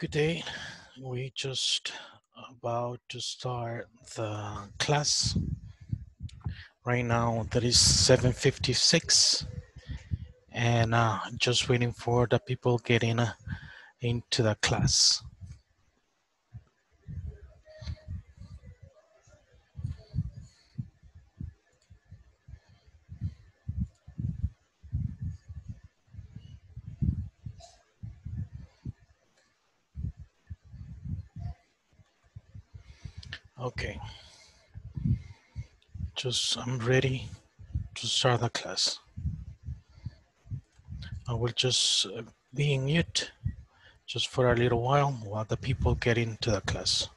Good day. We just about to start the class. Right now that is 7.56 and uh, just waiting for the people getting uh, into the class. Okay. Just, I'm ready to start the class. I will just uh, be in mute just for a little while while the people get into the class.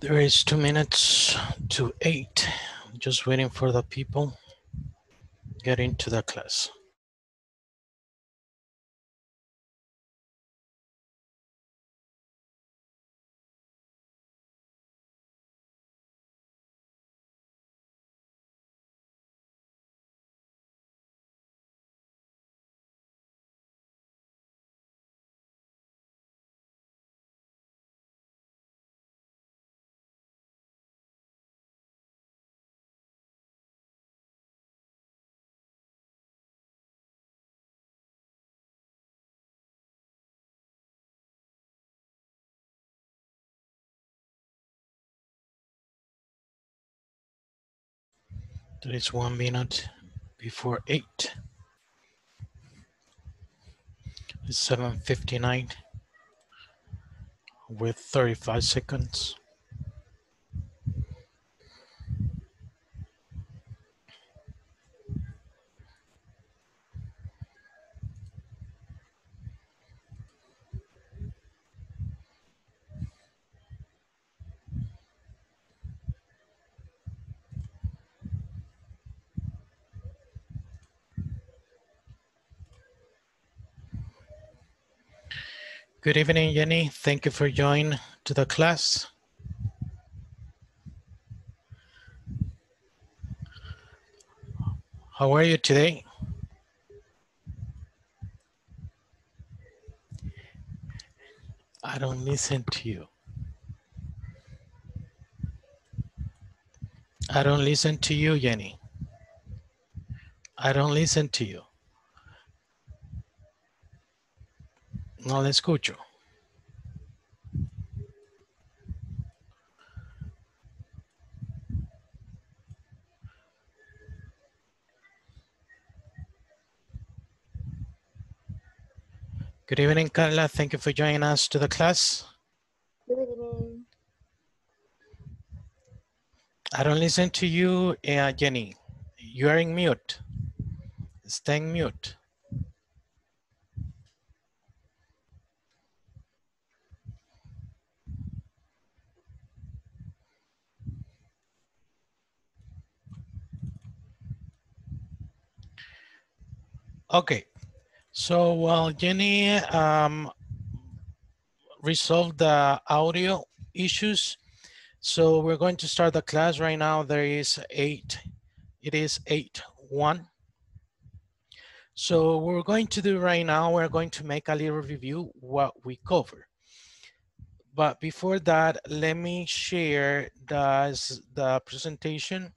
There is two minutes to eight. Just waiting for the people get into the class. There is one minute before eight. It's 7.59 with 35 seconds. Good evening, Jenny. Thank you for joining to the class. How are you today? I don't listen to you. I don't listen to you, Jenny. I don't listen to you. No le escucho. Good evening, Carla. Thank you for joining us to the class. Good evening. I don't listen to you, uh, Jenny. You are in mute. Stay in mute. Okay, so while Jenny um, resolved the audio issues, so we're going to start the class right now. There is eight, it is eight one. So what we're going to do right now, we're going to make a little review what we cover. But before that, let me share the, the presentation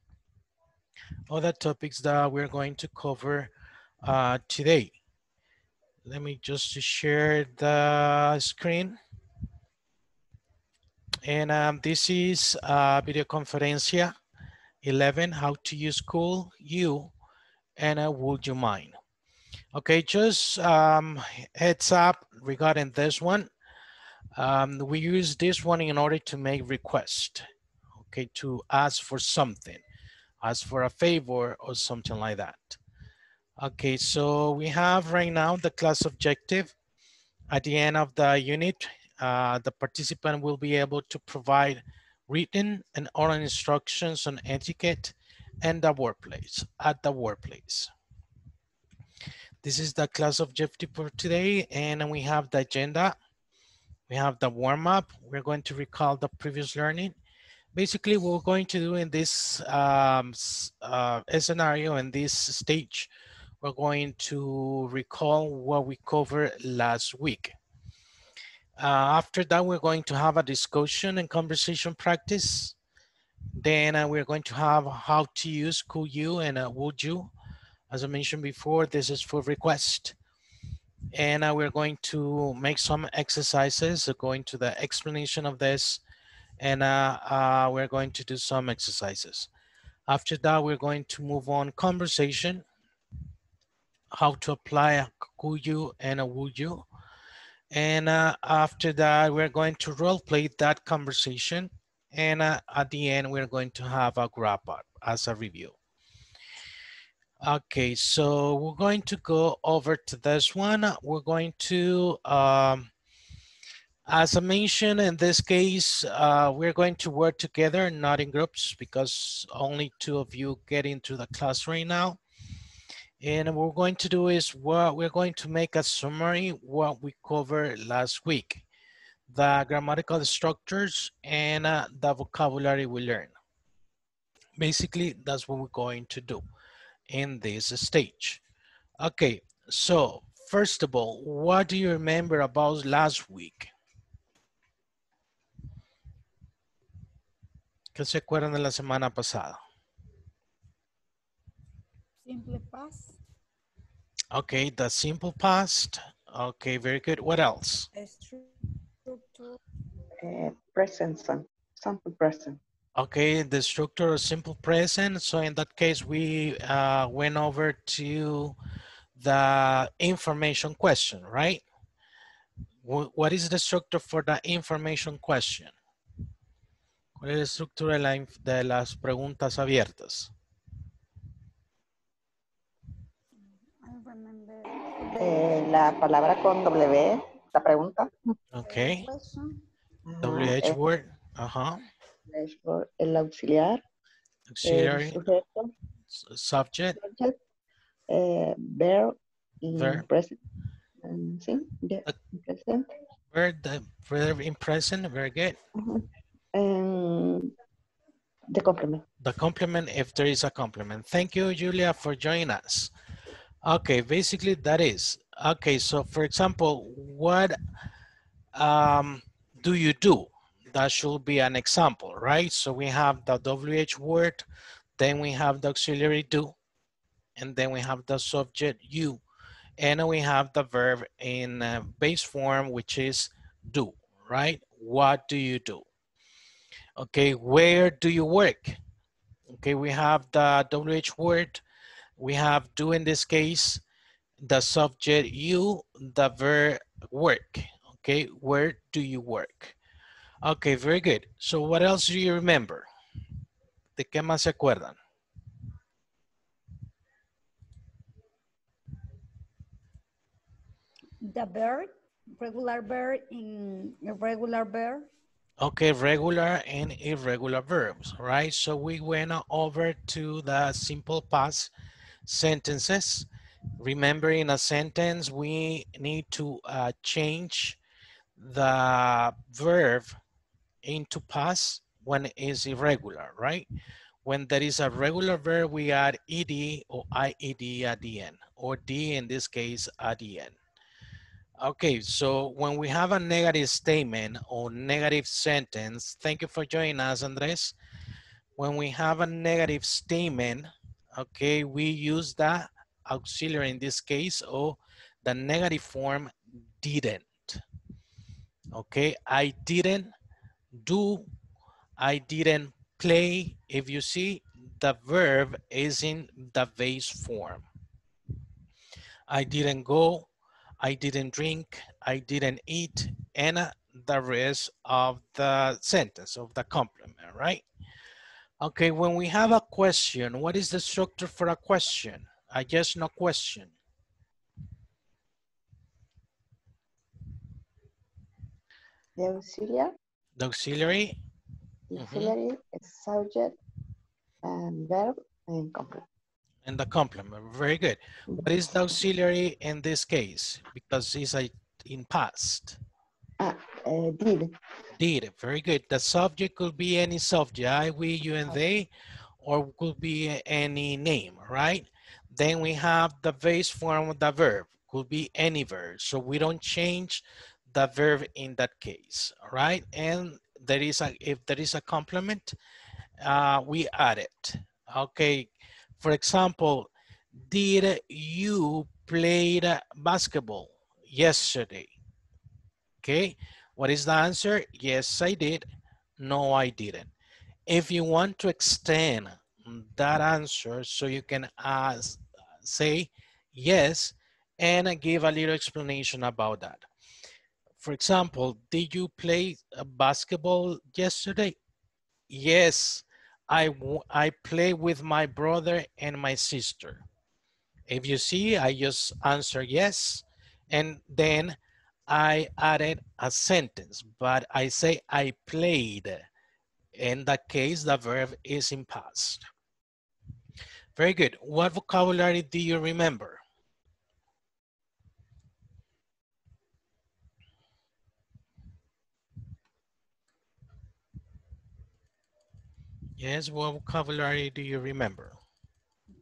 the topics that we're going to cover uh, today. Let me just share the screen. And um, this is uh, video conferencia 11, how to use cool you and uh, would you mind? Okay, just um, heads up regarding this one. Um, we use this one in order to make request, okay, to ask for something, ask for a favor or something like that. Okay, so we have right now the class objective. At the end of the unit, uh, the participant will be able to provide written and oral instructions on etiquette and the workplace, at the workplace. This is the class objective for today, and we have the agenda. We have the warm-up. We're going to recall the previous learning. Basically, what we're going to do in this um, uh, scenario, in this stage, we're going to recall what we covered last week. Uh, after that, we're going to have a discussion and conversation practice. Then uh, we're going to have how to use could you and uh, would you. As I mentioned before, this is for request. And uh, we're going to make some exercises, so going to the explanation of this. And uh, uh, we're going to do some exercises. After that, we're going to move on conversation how to apply a could you and a would you. And uh, after that, we're going to role play that conversation. And uh, at the end, we're going to have a wrap up as a review. Okay, so we're going to go over to this one. We're going to, um, as I mentioned, in this case, uh, we're going to work together, not in groups, because only two of you get into the class right now. And what we're going to do is what we're going to make a summary what we covered last week, the grammatical structures and uh, the vocabulary we learned. Basically, that's what we're going to do in this stage. Okay, so first of all, what do you remember about last week? ¿Qué se acuerdan de la semana pasada? Simple past. Okay, the simple past. Okay, very good. What else? Structure. Uh, present, some, simple present. Okay, the structure of simple present. So in that case, we uh, went over to the information question, right? Wh- What is the structure for the information question? ¿Cuál es la estructura de, la de las preguntas abiertas? Eh, la palabra con W, la pregunta. Ajá, WH word, ajá, el auxiliar, el auxiliary, sujeto, s- subject, subject, eh, verb, y Verb. present. Mm, sí, Uh, present. verb, the verb in present, very good. Ajá. Em, the complement. the complement if there is a complement. Thank you, Julia, for joining us. Okay, basically that is. Okay, so for example, what um, do you do? That should be an example, right? So we have the WH word, then we have the auxiliary do, and then we have the subject you, and we have the verb in uh, base form, which is do, right? What do you do? Okay, where do you work? Okay, we have the WH word. We have do in this case, the subject you, the verb work. Okay, where do you work? Okay, very good. So what else do you remember? ¿De qué más se acuerdan? The verb, regular verb in irregular verb. Okay, regular and irregular verbs, right? So we went over to the simple past sentences. Remember in a sentence, we need to uh, change the verb into past when it is irregular, right? When there is a regular verb, we add ed or ied at the end, or d in this case at the end. Okay, so when we have a negative statement or negative sentence, thank you for joining us, Andres. When we have a negative statement, okay, we use the auxiliary in this case or the negative form didn't. Okay, I didn't do, I didn't play. If you see, the verb is in the base form. I didn't go, I didn't drink, I didn't eat, and the rest of the sentence, of the complement, right? Okay, when we have a question, what is the structure for a question? A yes, no question. The auxiliary, The auxiliary, the Mhm. auxiliary is subject and verb and complement. and the complement, very good. What is the auxiliary in this case? Because it's a, in past. Ah, uh, did, Did, very good. The subject could be any subject, I, we, you, and they, or could be any name, right? Then we have the base form of the verb, could be any verb. So we don't change the verb in that case, all right? And there is a, if there is a complement, uh, we add it. Okay, for example, did you play basketball yesterday? Okay, what is the answer? Yes, I did. No, I didn't. If you want to extend that answer so you can ask, say yes and give a little explanation about that. For example, did you play uh, basketball yesterday? Yes, I, I play with my brother and my sister. If you see, I just answer yes, and then I added a sentence, but I say I played. In that case, the verb is in past. Very good. What vocabulary do you remember? Yes, what vocabulary do you remember?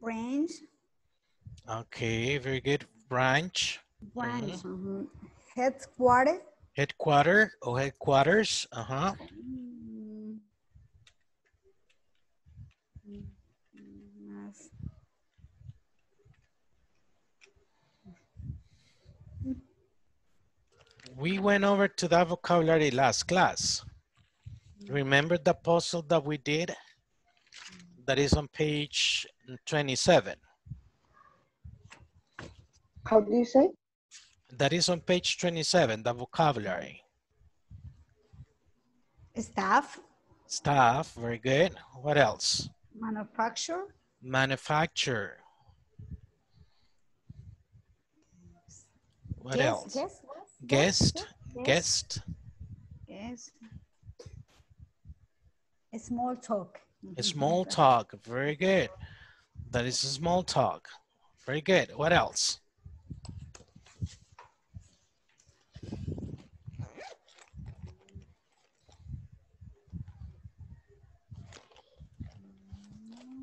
Branch, Okay, very good. Branch, branch, mhm. Headquarter, headquarter or headquarters. Uh-huh. más. We went over to that vocabulary last class. Remember the puzzle that we did? That is on page 27. how do you say? That is on page 27, the vocabulary. staff, Staff, very good. What else? manufacture, Manufacture. What else? guest, Guest, guest, guest, guest. Small talk. Mhm. small talk, very good. That is a small talk. Very good. What else?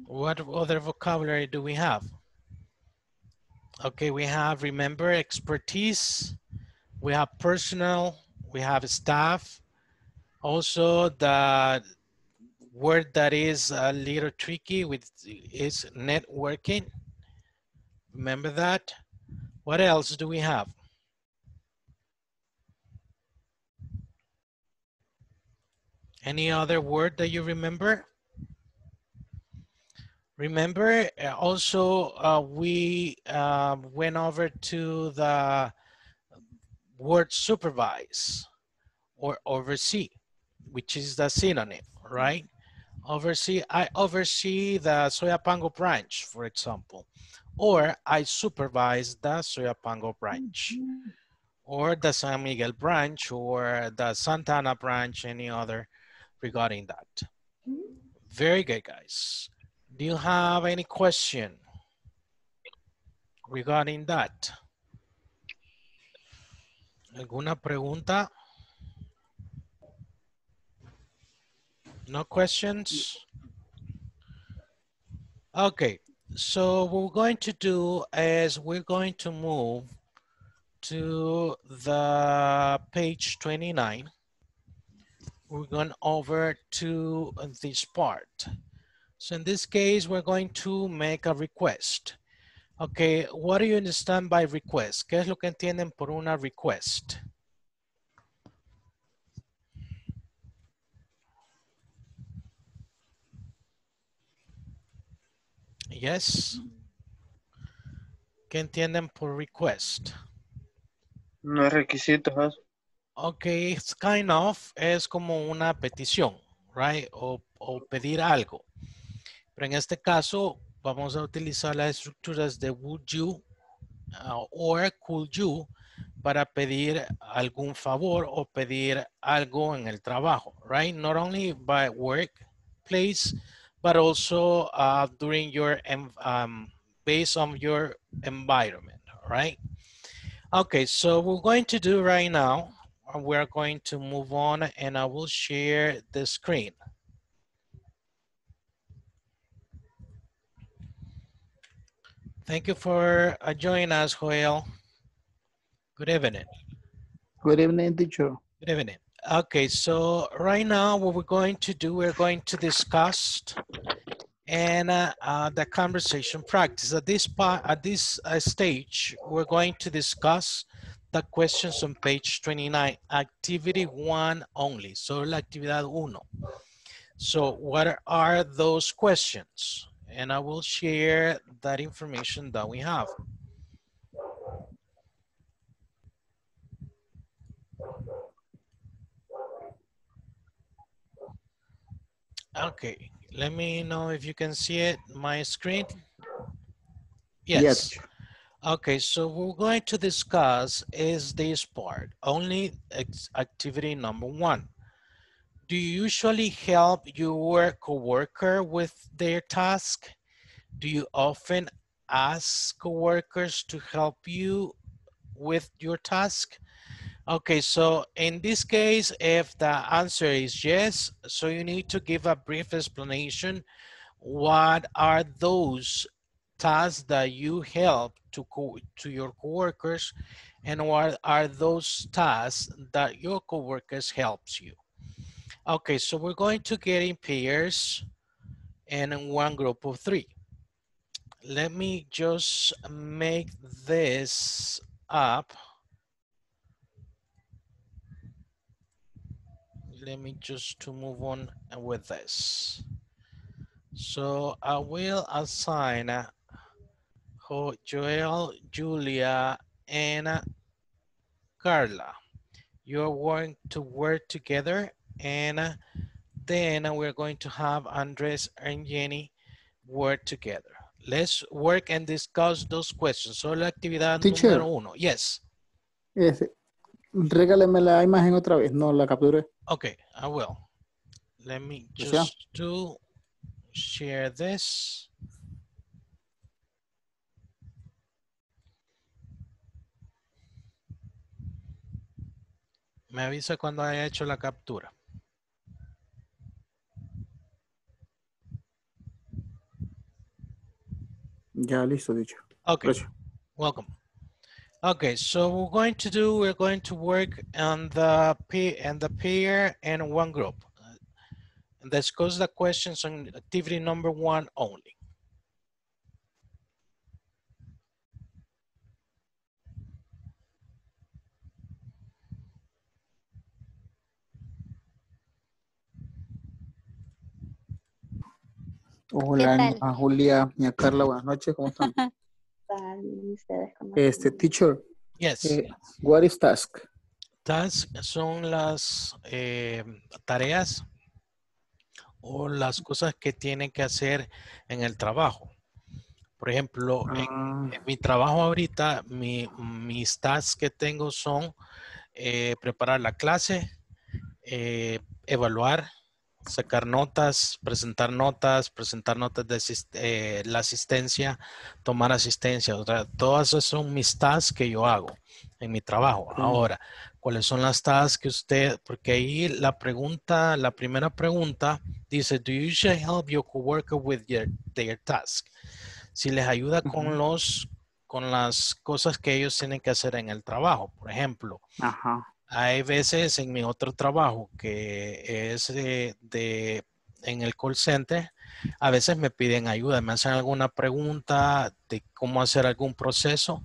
What other vocabulary do we have? Okay, we have, remember, expertise. We have personal, we have staff. Also, the word that is a little tricky with is networking. Remember that? What else do we have? Any other word that you remember? Remember, uh, also, uh, we uh, went over to the word supervise or oversee, which is the synonym, right? Oversee, I oversee the Soyapango branch, for example. Or I supervise the Soyapango branch. Or the San Miguel branch or the Santa Ana branch, any other regarding that. Very good, guys. Do you have any question regarding that? ¿Alguna pregunta? No questions? Okay, so we're going to do is we're going to move to the page 29. We're going over to this part. So in this case, we're going to make a request. Okay, what do you understand by request? ¿Qué es lo que entienden por una request? Yes. ¿Qué entienden por request? No es requisito. Ok, it's kind of, es como una petición, right? O, o pedir algo. Pero en este caso, vamos a utilizar las estructuras de would you uh, or could you para pedir algún favor o pedir algo en el trabajo, right? Not only by workplace, but also uh, during your, um, based on your environment, right? Okay, so we're going to do right now, we're going to move on and I will share the screen. Thank you for uh, joining us, Joel. Good evening. Good evening, teacher. Good evening. Okay, so right now what we're going to do, we're going to discuss and uh, uh, the conversation practice. At this part, at this uh, stage, we're going to discuss the questions on page 29, activity one only. So la actividad uno. So what are those questions? And I will share that information that we have. Okay, let me know if you can see it, my screen. Yes. Yes. Okay, so we're going to discuss is this part, only activity number one. Do you usually help your coworker with their task? Do you often ask coworkers to help you with your task? Okay, so in this case, if the answer is yes, so you need to give a brief explanation. What are those tasks that you help to co to your coworkers, and what are those tasks that your coworkers helps you? Okay, so we're going to get in pairs and in one group of three. Let me just make this up. let me just to move on with this. So I will assign uh, Joel, Julia, and uh, Carla. You're going to work together and then we're going to have Andres and Jenny work together. Let's work and discuss those questions. So la actividad Teacher. número uno. Yes. Este, regáleme la imagen otra vez. No, la capturé. Okay, I will. Let me Yes, just do share this. Me avisa cuando haya hecho la captura. Ya, listo, teacher. Okay, welcome. Okay, so we're going to do, we're going to work on the pair and the pair and one group. And goes the questions on activity number one only. Hola, a Julia y a Carla, buenas noches, ¿cómo están? Este, teacher, Yes. eh, what is task? Tasks son las eh, tareas o las cosas que tienen que hacer en el trabajo. Por ejemplo, en, Ah, en mi trabajo ahorita, mi- mis tasks que tengo son eh, preparar la clase, eh, evaluar, sacar notas, presentar notas, presentar notas de eh, la asistencia, tomar asistencia. O sea, todas esas son mis tasks que yo hago en mi trabajo. Ok. Ahora, ¿cuáles son las tasks que usted, porque ahí la pregunta, la primera pregunta dice, do you usually help your coworker with your, their task? Si les ayuda con los, con las cosas que ellos tienen que hacer en el trabajo. Por ejemplo, Ajá. Hay veces en mi otro trabajo que es de, en el call center, a veces me piden ayuda, me hacen alguna pregunta de cómo hacer algún proceso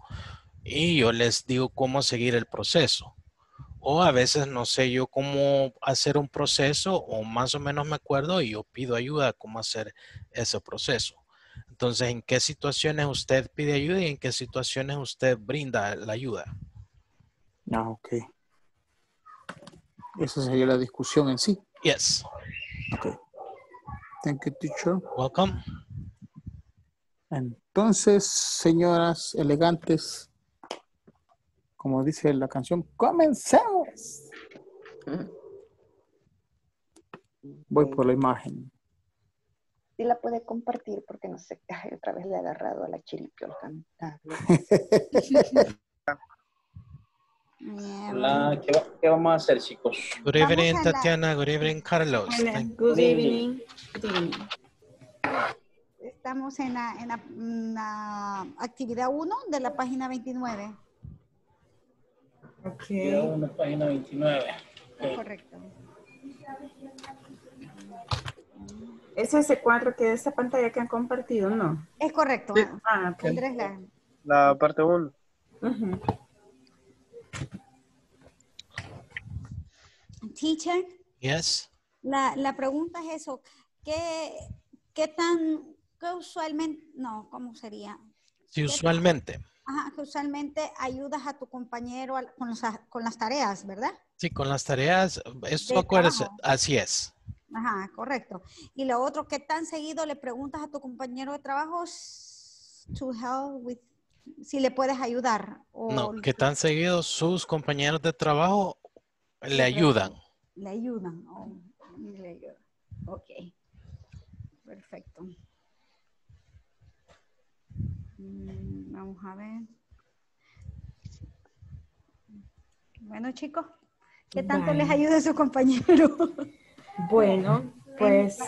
y yo les digo cómo seguir el proceso. O a veces no sé yo cómo hacer un proceso o más o menos me acuerdo y yo pido ayuda cómo hacer ese proceso. Entonces, ¿en qué situaciones usted pide ayuda y en qué situaciones usted brinda la ayuda? Ah, ok. Esa sería la discusión en sí. Yes. Ok. Thank you, teacher. Welcome. Entonces, señoras elegantes, como dice la canción, comencemos. Voy por la imagen. Sí la puede compartir porque no sé, ay, otra vez le he agarrado a la chiripio al cantar. Hola, ¿qué, va- qué vamos a hacer, chicos? Good Vamos evening, la- Tatiana. Good evening, Carlos. Hola, good evening. Good evening. Estamos en la, en la- en la actividad 1 de la página 29. Queda Ok. una página 29. Es correcto. Es ese cuadro que es esa pantalla que han compartido, ¿no? Es correcto. Sí. Ah, ok. Andrés, la- La parte 1. Ujú. Teacher, Yes. la, la pregunta es eso. ¿Qué, qué tan, qué usualmente, no, ¿cómo sería? Sí, usualmente. Ajá, que usualmente ayudas a tu compañero con, los- con las tareas, ¿verdad? Sí, con las tareas, acuérdese, trabajo. así es. Ajá, correcto. Y lo otro, ¿qué tan seguido le preguntas a tu compañero de trabajo to help with, si le puedes ayudar? O No, que tan seguido sus compañeros de trabajo le ayudan. Le ayudan. oh, le ayudan. Ok. Perfecto. Mm, Vamos a ver. Bueno, chicos, ¿qué tanto les ayuda a su compañero? Bueno, pues.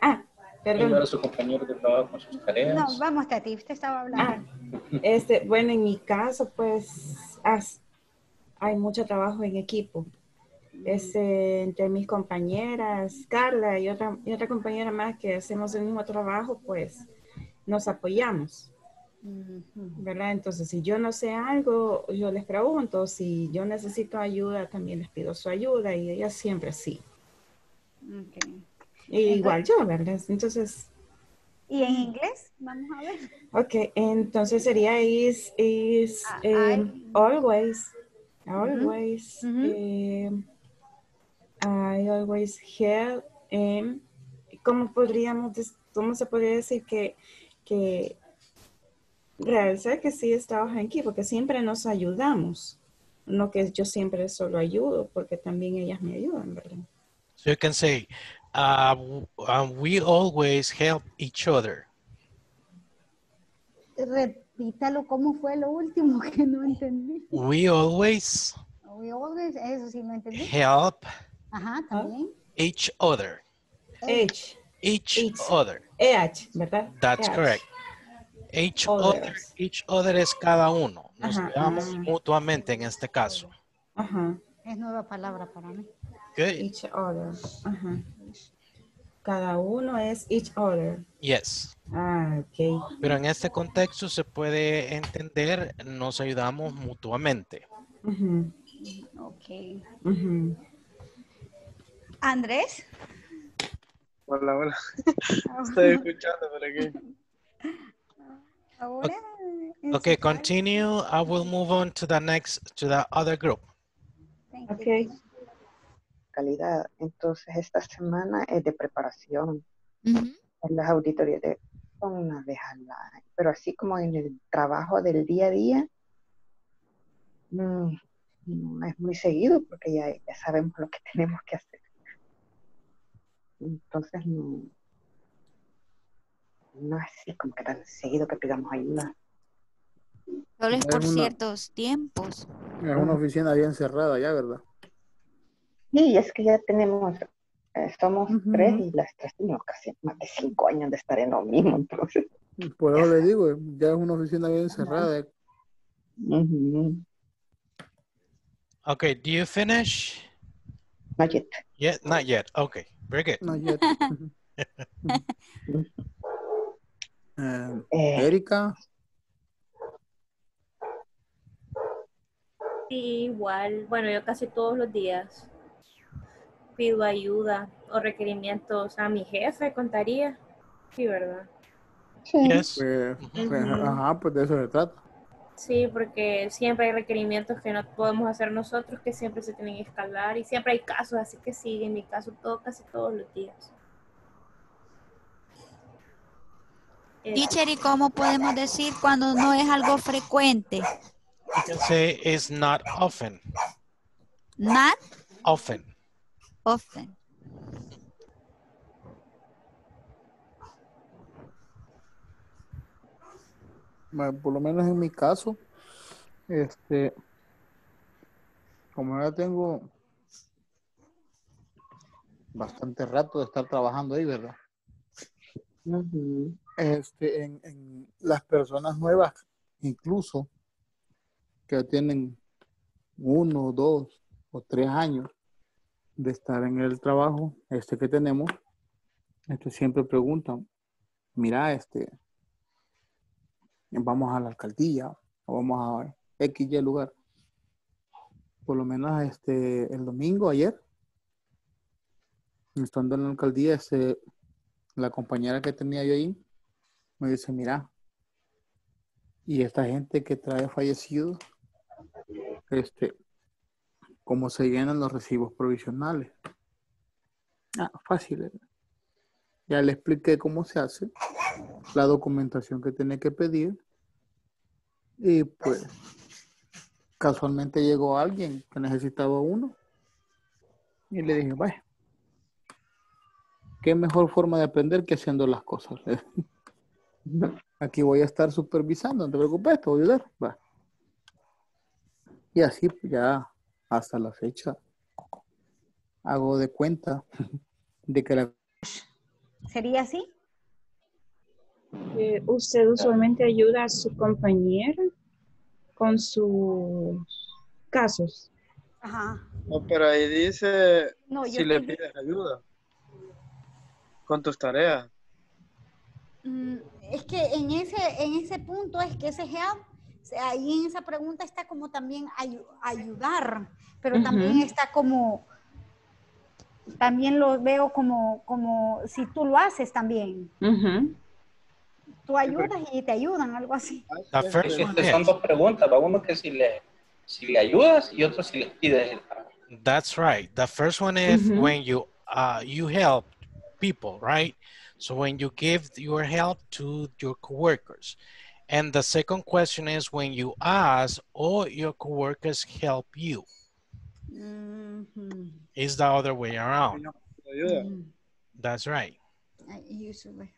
Ah, Ayudar perdón. a su compañero de trabajo con sus tareas. No, vamos, Tati, usted estaba hablando. Ah, este, bueno, en mi caso, pues, as- hay mucho trabajo en equipo. Este, entre mis compañeras, Carla y otra, y otra compañera más que hacemos el mismo trabajo, pues nos apoyamos. ¿verdad? Entonces, si yo no sé algo, yo les pregunto, si yo necesito ayuda, también les pido su ayuda y ellas siempre sí. Y igual yo, ¿verdad? Entonces, ¿Y en inglés? Vamos a ver. ok, entonces sería is, is, eh, I- always, always, eh, I always help, em, ¿cómo podríamos, cómo se podría decir que, que realzar que sí estamos aquí, porque siempre nos ayudamos. No que yo siempre solo ayudo, porque también ellas me ayudan, ¿verdad? So you can say, uh, uh, we always help each other. Repítalo, ¿cómo fue lo último que no entendí? We always We always, eso sí no entendí. help Ajá, también. each other. H, Each Each. other. EH, ¿verdad? That's EH. correct. Each other. Each other es cada uno. Nos Ajá, ayudamos ah. mutuamente en este caso. Ajá, Es nueva palabra para mí. Good. each other. Ajá. Cada uno es each other. Yes. Ah, ok. Pero en este contexto se puede entender, nos ayudamos mutuamente. Ujú, Ok. ujú. Andrés. Hola, hola. Estoy escuchando por aquí. Ahora. Okay, continue. I will move on to the next, to the other group. Thank you. Ok. calidad. Entonces, esta semana es de preparación. En las auditorías de son una vez al año. Pero así como en el trabajo del día a día, mm, no es muy seguido porque ya, ya sabemos lo que tenemos que hacer. Entonces, no, no es así como que tan seguido que pidamos ayuda. Solo es Es por una- ciertos tiempos. Es una oficina bien cerrada ya, ¿verdad? Y es que ya tenemos, eh, somos tres y las tres tenemos casi más de cinco años de estar en lo mismo, entonces. Por eso le digo, ya es una oficina bien cerrada. ujú, Okay, do you finish? not yet. Yet? Not yet. Okay, very good. Eh, Eh, Erika, Sí, igual, bueno, yo casi todos los días pido ayuda o requerimientos a mi jefe, contaría. Sí, ¿verdad? sí. Yes. pues, pues, ajá, pues de eso se trata. Sí, porque siempre hay requerimientos que no podemos hacer nosotros, que siempre se tienen que escalar y siempre hay casos, así que sí, en mi caso todo, casi todos los días. Teacher, ¿y cómo podemos decir cuando no es algo frecuente? You can say it's not often. Not Often. often. Por lo menos en mi caso, este, como ya tengo bastante rato de estar trabajando ahí, ¿verdad? Este, en, en las personas nuevas, incluso que tienen uno, dos o tres años de estar en el trabajo, este que tenemos, este siempre preguntan, mira, este, vamos a la alcaldía o vamos a X y lugar. Por lo menos este el domingo ayer, estando en la alcaldía, este, la compañera que tenía yo ahí me dice, mira, y esta gente que trae fallecidos, este, cómo se llenan los recibos provisionales. Ah, fácil. Ya le expliqué cómo se hace, la documentación que tiene que pedir. Y pues casualmente llegó alguien que necesitaba uno. Y le dije, vaya, qué mejor forma de aprender que haciendo las cosas. Aquí voy a estar supervisando, no te preocupes, te voy a ayudar. Va. Y así pues, ya hasta la fecha hago de cuenta de que la ¿Sería así? Eh, ¿Usted usualmente ayuda a su compañera con sus casos? Ajá. No, pero ahí dice No, si le pides ayuda con tus tareas. Mm, Es que en ese, en ese punto es que ese help, ahí en esa pregunta está como también ayu- ayudar, pero también está como, también lo veo como, como si tú lo haces también. Ujú. Tú ayudas y te ayudan, algo así. The first one este son dos preguntas, uno que si le, si le ayudas y otro si le pides that's right. The first one is Mhm. when you uh, you help people, right? So when you give your help to your coworkers. And the second question is when you ask or your coworkers help you. Ujú, Is the other way around. Ayuda. ujú. That's right. Ay, usually.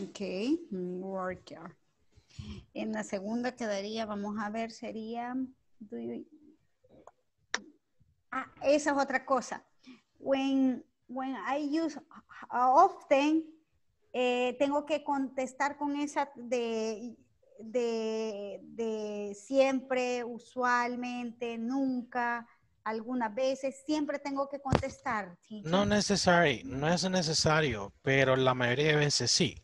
Ok, worker. En la segunda quedaría, vamos a ver, sería. do you- Ah, esa es otra cosa. When, when I use uh, often, eh, tengo que contestar con esa de, de, de siempre, usualmente, nunca, algunas veces, siempre tengo que contestar. teacher. No necessary, no es necesario, pero la mayoría de veces sí.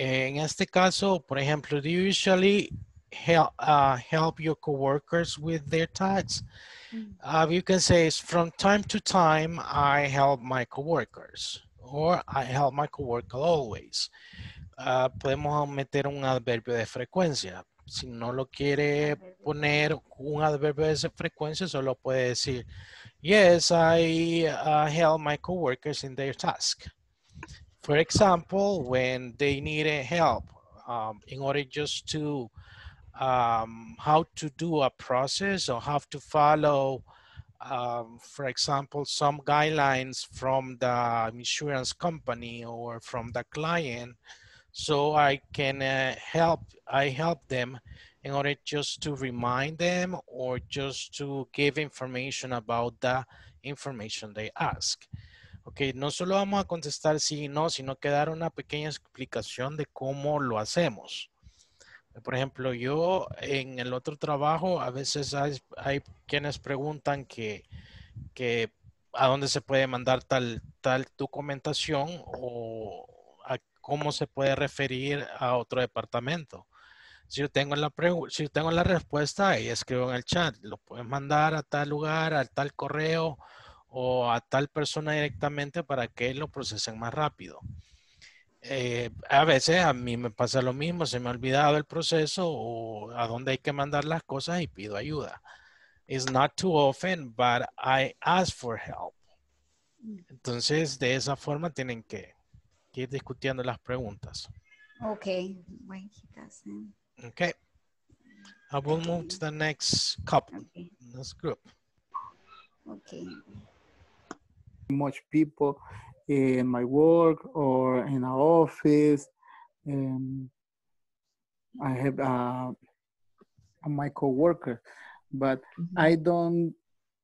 En este caso, por ejemplo, do you usually help, uh, help your coworkers with their tasks? mm. Uh, you can say, from time to time, I help my coworkers, or I help my coworker always. Uh, podemos meter un adverbio de frecuencia. Si no lo quiere poner un adverbio de frecuencia, solo puede decir, yes, I uh, help my coworkers in their task. For example, when they needed help um, in order just to um, how to do a process or how to follow, um, for example, some guidelines from the insurance company or from the client, so I can uh, help, I help them in order just to remind them or just to give information about the information they ask. Ok, no solo vamos a contestar sí y no, sino que dar una pequeña explicación de cómo lo hacemos. Por ejemplo, yo en el otro trabajo, a veces hay, quienes preguntan que, a dónde se puede mandar tal, tal documentación o a cómo se puede referir a otro departamento. Si yo tengo la, si yo tengo la respuesta, ahí escribo en el chat, lo puedes mandar a tal lugar, a tal correo o a tal persona directamente para que lo procesen más rápido. Eh, a veces a mí me pasa lo mismo, se me ha olvidado el proceso o a dónde hay que mandar las cosas y pido ayuda. It's not too often, but I ask for help. Entonces, de esa forma tienen que, que ir discutiendo las preguntas. Doesn't. Okay. I will move to the next couple, Okay. next group. Okay. Much people in my work or in our office. Um, I have uh, my coworker, but I don't,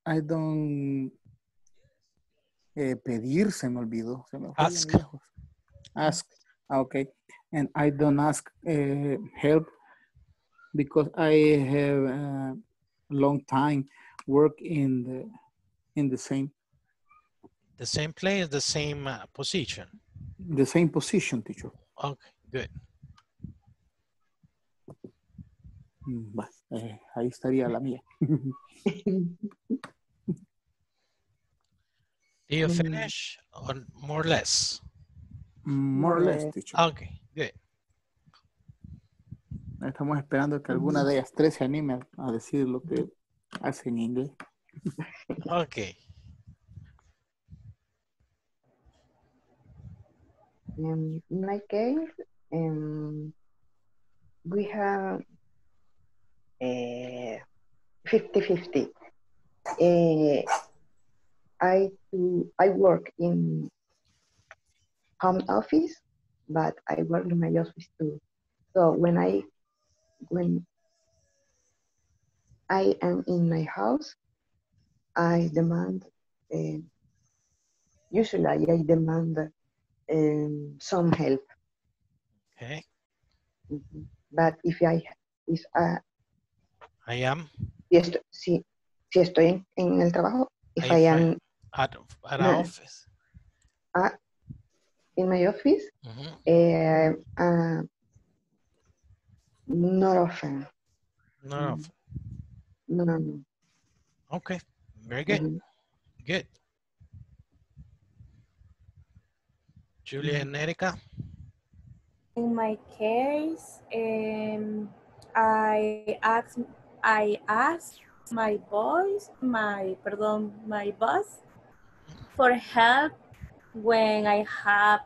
I don't eh, pedir, se me olvidó. Se me Ask. Ask, ah, okay. And I don't ask uh, help because I have a long time work in the in the same The same place, the same uh, position. the same position, teacher. Okay, good. Mm, eh, ahí estaría la mía. Do you Mm. finish or more or less? More or less, teacher. Okay, good. Estamos esperando que alguna de ellas tres se anime a decir lo que hace en inglés. Okay. Um, in my case, um, we have uh, 50-50. Uh, I do, I work in home office, but I work in my office too. So when I when I am in my house, I demand uh, usually I demand um, some help. Okay. Mhm. But if I if I I am si estoy, si, si estoy en, en el trabajo, if Ahí I am at, at No. office. in my office, Mhm. uh, uh, not often. No, Mm. no. No, no, no. Okay, very good. Mhm. Good. Julia and Erika. In my case, um, I ask, I ask my boss, my, perdón, my boss for help when I have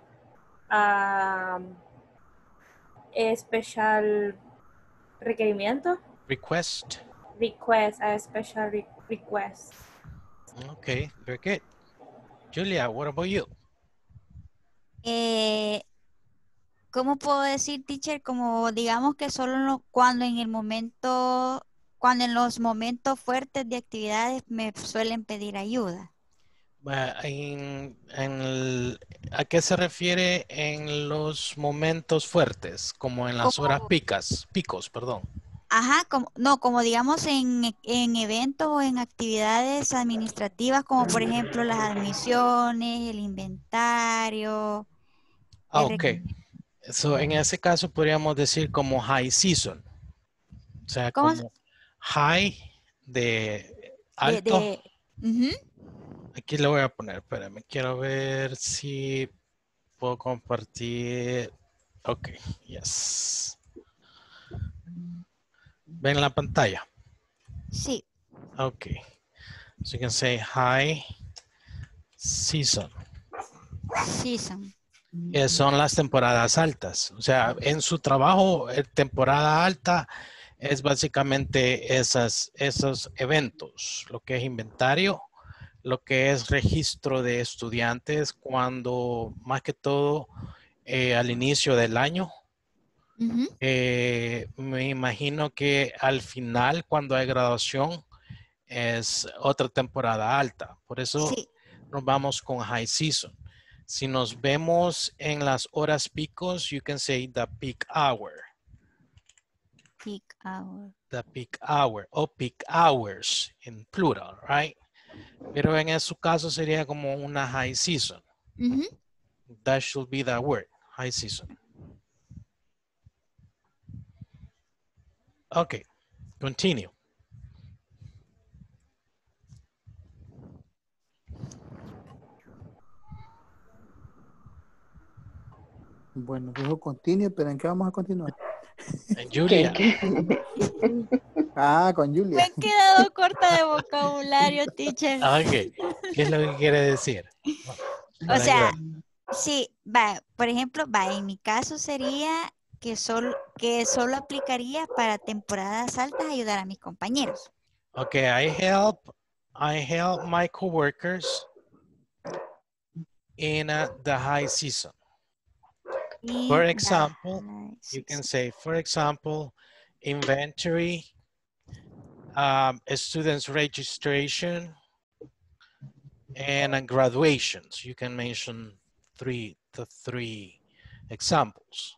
um, a special requerimiento, Request. request, a special re- request. Okay, very good. Julia, what about you? Eh, ¿Cómo puedo decir, teacher? Como digamos que solo cuando en el momento, cuando en los momentos fuertes de actividades me suelen pedir ayuda. En- en el- ¿A qué se refiere en los momentos fuertes? Como en las horas picas, picos, perdón. Ajá, como, no, como digamos en, en eventos o en actividades administrativas, como por ejemplo las admisiones, el inventario. Ah, el ok. So, en ese caso podríamos decir como high season. O sea, ¿Cómo se- como high de de- alto. Aquí le voy a poner, espérame, quiero ver si puedo compartir. Ok, yes. ¿Ven la pantalla? Sí. Okay. So you can say high season. Season. Son las temporadas altas. O sea, en su trabajo, eh, temporada alta es básicamente esas, esos eventos, lo que es inventario, lo que es registro de estudiantes cuando, más que todo, eh, al inicio del año. Eh, me imagino que al final, cuando hay graduación, es otra temporada alta. Por eso Sí. nos vamos con high season. Si nos vemos en las horas picos, you can say the peak hour, Peak hour. the peak hour o peak hours en plural, right? Pero en su caso sería como una high season. That should be the word, high season. Okay, continue. Bueno, dijo continue, pero ¿en qué vamos a continuar? And Julia, Ah, con Julia. Me he quedado corta de vocabulario, teacher. okay, ¿qué es lo que quiere decir? O Para sea, ayudar. sí, va, por ejemplo, va, en mi caso sería que solo, que solo aplicaría para temporadas altas ayudar a mis compañeros. Okay, I help I help my coworkers in uh, the high season. Y For example, You can say, for example, inventory, um, students registration, and uh, graduations. You can mention three, the three examples.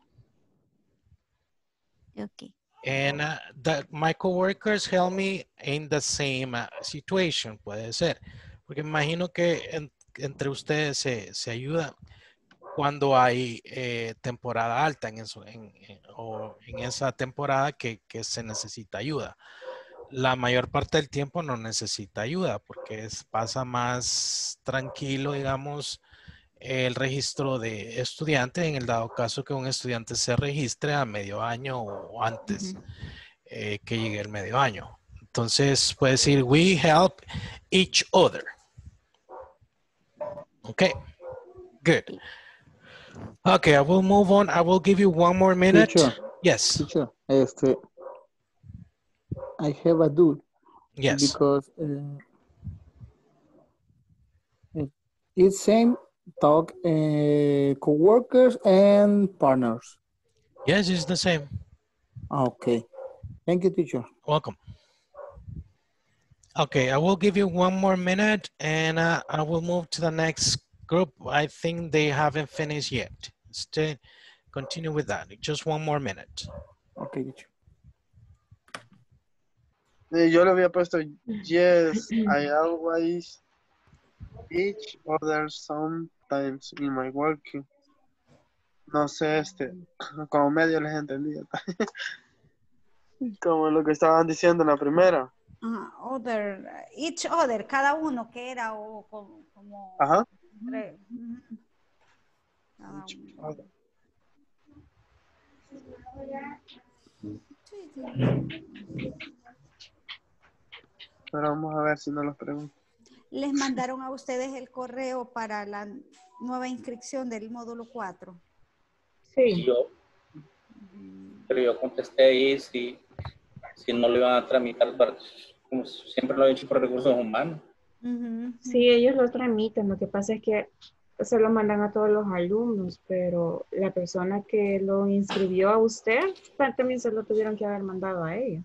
Ok. And uh, the, my coworkers help me in the same uh, situation, puede ser. Porque imagino que en- entre ustedes se, se cuando hay eh, temporada alta en eso, en- en- o en esa temporada que, que se necesita ayuda. La mayor parte del tiempo no necesita ayuda porque es, pasa más tranquilo, digamos, el registro de estudiantes en el dado caso que un estudiante se registre a medio año o antes eh, que llegue el medio año. Entonces puede decir, we help each other. Okay, good. Okay, I will move on. I will give you one more minute. Teacher, Yes, teacher, este, I have a dude yes. because uh, it- it's same talk uh, co-workers and partners. Yes, it's the same. Okay. Thank you, teacher. Welcome. Okay, I will give you one more minute and uh, I will move to the next group. I think they haven't finished yet. Stay, continue with that. Just one more minute. Okay, teacher. Yo le había puesto yes, I always each other sometimes in my working. No sé, este, como medio les entendía. Como lo que estaban diciendo en la primera. Other, each other, cada uno que era o como, como Ajá. Cada uno. Pero vamos a ver si no los pregunto. Les mandaron a ustedes el correo para la nueva inscripción del módulo 4. Y Sí. yo, pero yo contesté ahí si, si no lo iban a tramitar, para- como siempre lo he hecho por recursos humanos. Ujú. Sí, ellos lo tramitan. Lo que pasa es que se lo mandan a todos los alumnos, pero la persona que lo inscribió a usted ta- también se lo tuvieron que haber mandado a ella.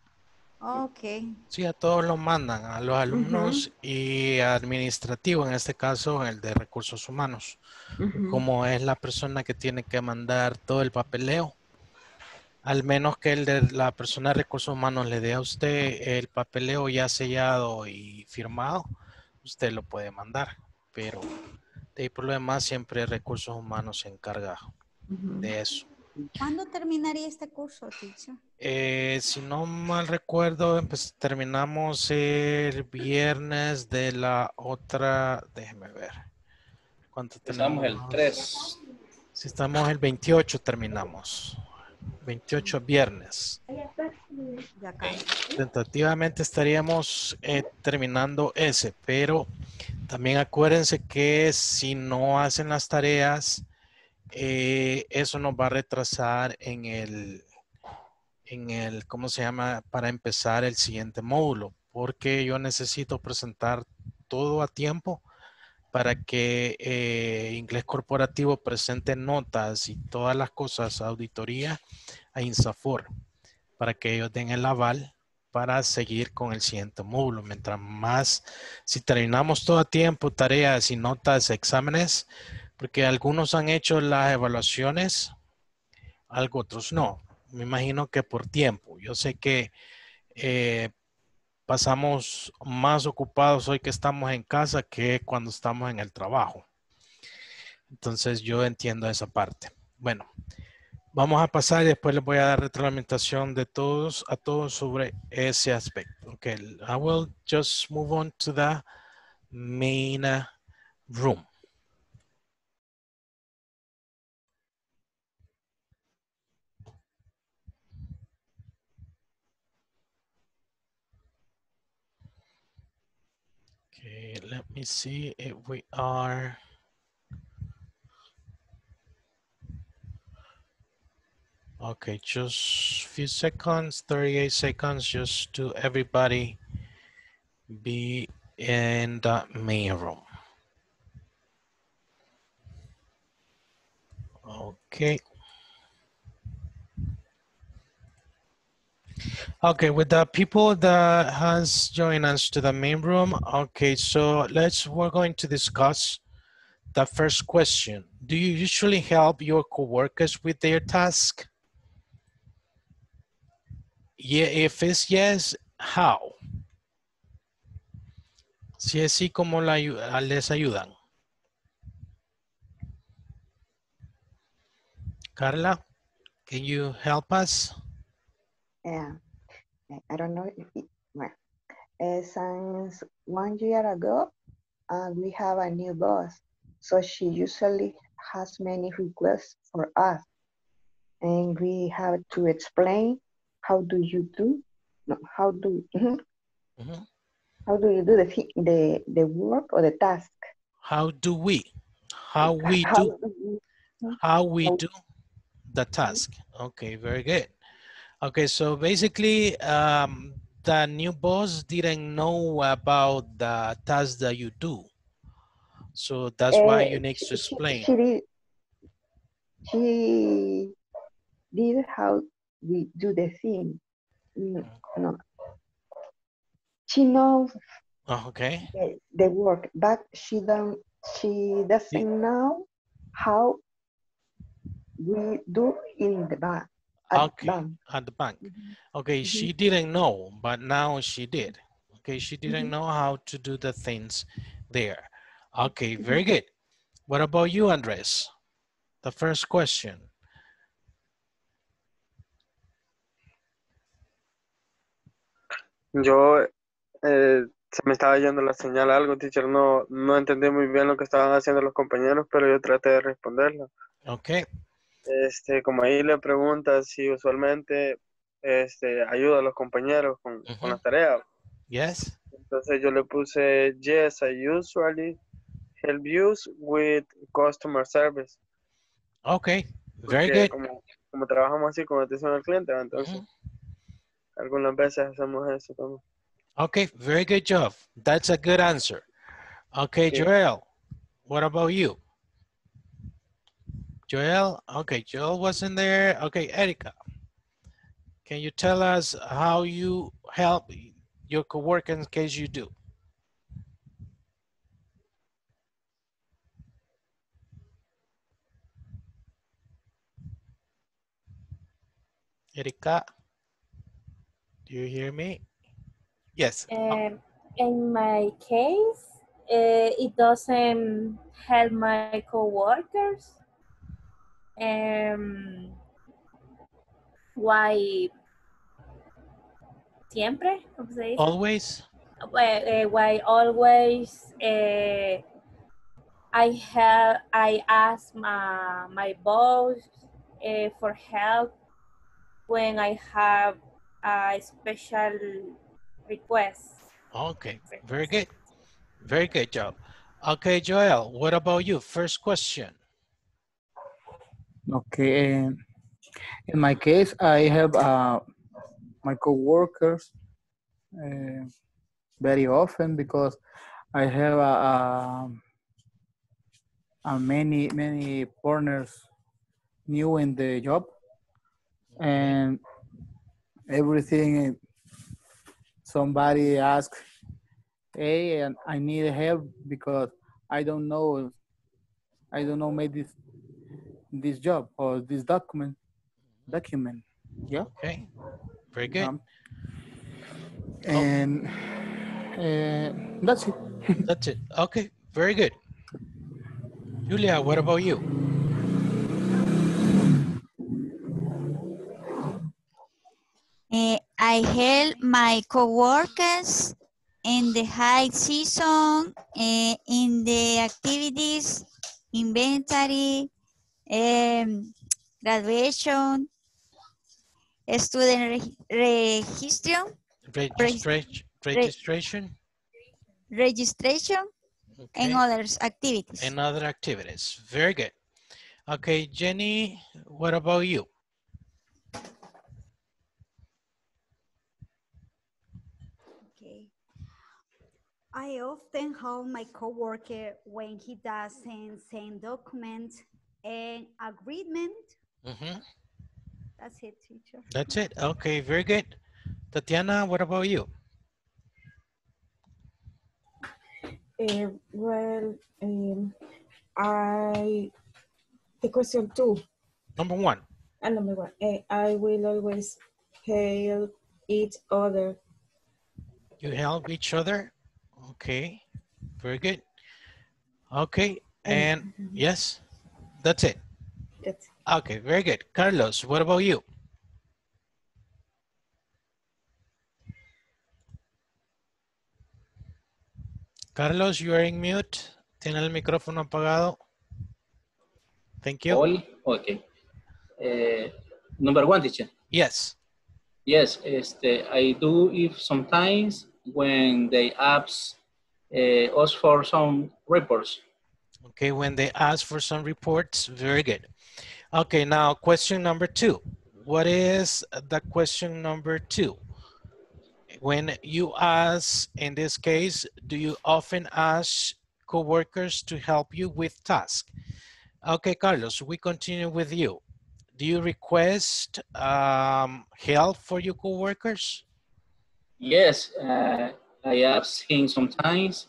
Ok. Sí, a todos los mandan, a los alumnos y administrativo, en este caso el de recursos humanos. Como es la persona que tiene que mandar todo el papeleo, al menos que el de la persona de recursos humanos le dé a usted el papeleo ya sellado y firmado, usted lo puede mandar. Pero de ahí por lo demás siempre recursos humanos se encarga de eso. ¿Cuándo terminaría este curso, teacher? Eh, si no mal recuerdo, empe- terminamos el viernes de la otra, déjeme ver. ¿Cuánto Estamos el tenemos? 3. Si estamos el 28, terminamos. 28 viernes. Tentativamente estaríamos eh, terminando ese, pero también acuérdense que si no hacen las tareas, eh, eso nos va a retrasar en el, en el, ¿cómo se llama? Para empezar el siguiente módulo, porque yo necesito presentar todo a tiempo para que eh, Inglés Corporativo presente notas y todas las cosas, auditoría a INSAFOR, para que ellos den el aval para seguir con el siguiente módulo. Mientras más, si terminamos todo a tiempo, tareas y notas, exámenes, porque algunos han hecho las evaluaciones, algo otros no. Me imagino que por tiempo. Yo sé que eh, pasamos más ocupados hoy que estamos en casa que cuando estamos en el trabajo. Entonces yo entiendo esa parte. Bueno, vamos a pasar y después les voy a dar retroalimentación de todos a todos sobre ese aspecto. Okay, I will just move on to the main uh, room. Let me see if we are. Okay, just few seconds, 38 seconds, just to everybody be in the main room. Okay. Okay, with the people that has joined us to the main room, okay, so let's, we're going to discuss the first question. Do you usually help your coworkers with their task? Yeah, if it's yes, how? Si es sí, ¿cómo les ayudan? Carla, can you help us? Yeah. I- I don't know if it, well, uh, since one year ago, uh, we have a new boss. So she usually has many requests for us. And we have to explain how do you do, no, how do, mhm, Mhm. how do you do the, the, the work or the task? How do we? How we How do? how we How- do the task. Okay, very good. Okay, so basically, um, the new boss didn't know about the task that you do. So that's why Eh, you need to she- she- explain. She did, she did how we do the thing. Mm, No. She knows Oh, okay, the, the work, but she don't, she doesn't know how we do in the bank. At Okay. bank. at the bank. Mhm. Okay, Mhm. she didn't know, but now she did. Okay, she didn't Mhm. know how to do the things there. Okay, very good. What about you, Andres? The first question. Yo, eh, se me estaba yendo la señal a algo, teacher. No, no entendí muy bien lo que estaban haciendo los compañeros, pero yo traté de responderlo. Okay, Este, como ahí le pregunta si usualmente este, ayuda a los compañeros con, con Ujú. las tareas. yes. Entonces yo le puse, yes, I usually help you with customer service. Okay, very Porque good. Como, como trabajamos así con atención al cliente, entonces Ujú. algunas veces hacemos eso también. Okay, very good job. That's a good answer. Okay, Yeah. Joel, what about you? Joel, okay, Joel wasn't there. Okay, Erica, can you tell us how you help your coworker in case you do? Erika, do you hear me? Yes. Um, in my case, uh, it doesn't help my coworkers. Um, why siempre, ¿cómo se dice? always? Why, why always uh, I have I ask my my boss uh, for help when I have a special request. Okay, very good. Very good job. Okay, Joel, what about you? First question. Okay. in my case, I have uh, my coworkers uh, very often because I have a, a, a many many partners new in the job, and everything somebody asks, hey, and I need help because I don't know, I don't know make this this job or this document document. Yeah. Okay, very good. Um, and uh, that's it. That's it. Okay, very good. Julia, what about you? Eh, I help my coworkers in the high season, eh, in the activities, inventory, em, graduation, student re- registration, Registration, registration registration, and okay, others activities. and other activities. Very good. Okay, Jenny, what about you? Okay. I often help my coworker when he doesn't send documents and agreement. Mhm, That's it, teacher. That's it. Okay, very good. Tatiana, what about you? Eh, well, um, I, the question two, Number one. and number one, eh, I will always help each other. You help each other? Okay, very good. Okay, and yes, that's it. That's Okay, very good. Carlos, what about you? Carlos, you are in mute. Tiene el micrófono apagado. Thank you. All, okay. Eh, number one, teacher. Yes. Yes, este, I do if sometimes when the apps uh, ask for some reports. Okay, when they ask for some reports, very good. Okay, now question number two. What is the question number two? When you ask, in this case, do you often ask coworkers to help you with tasks? Okay, Carlos, we continue with you. Do you request um, help for your coworkers? Yes, uh, I ask him sometimes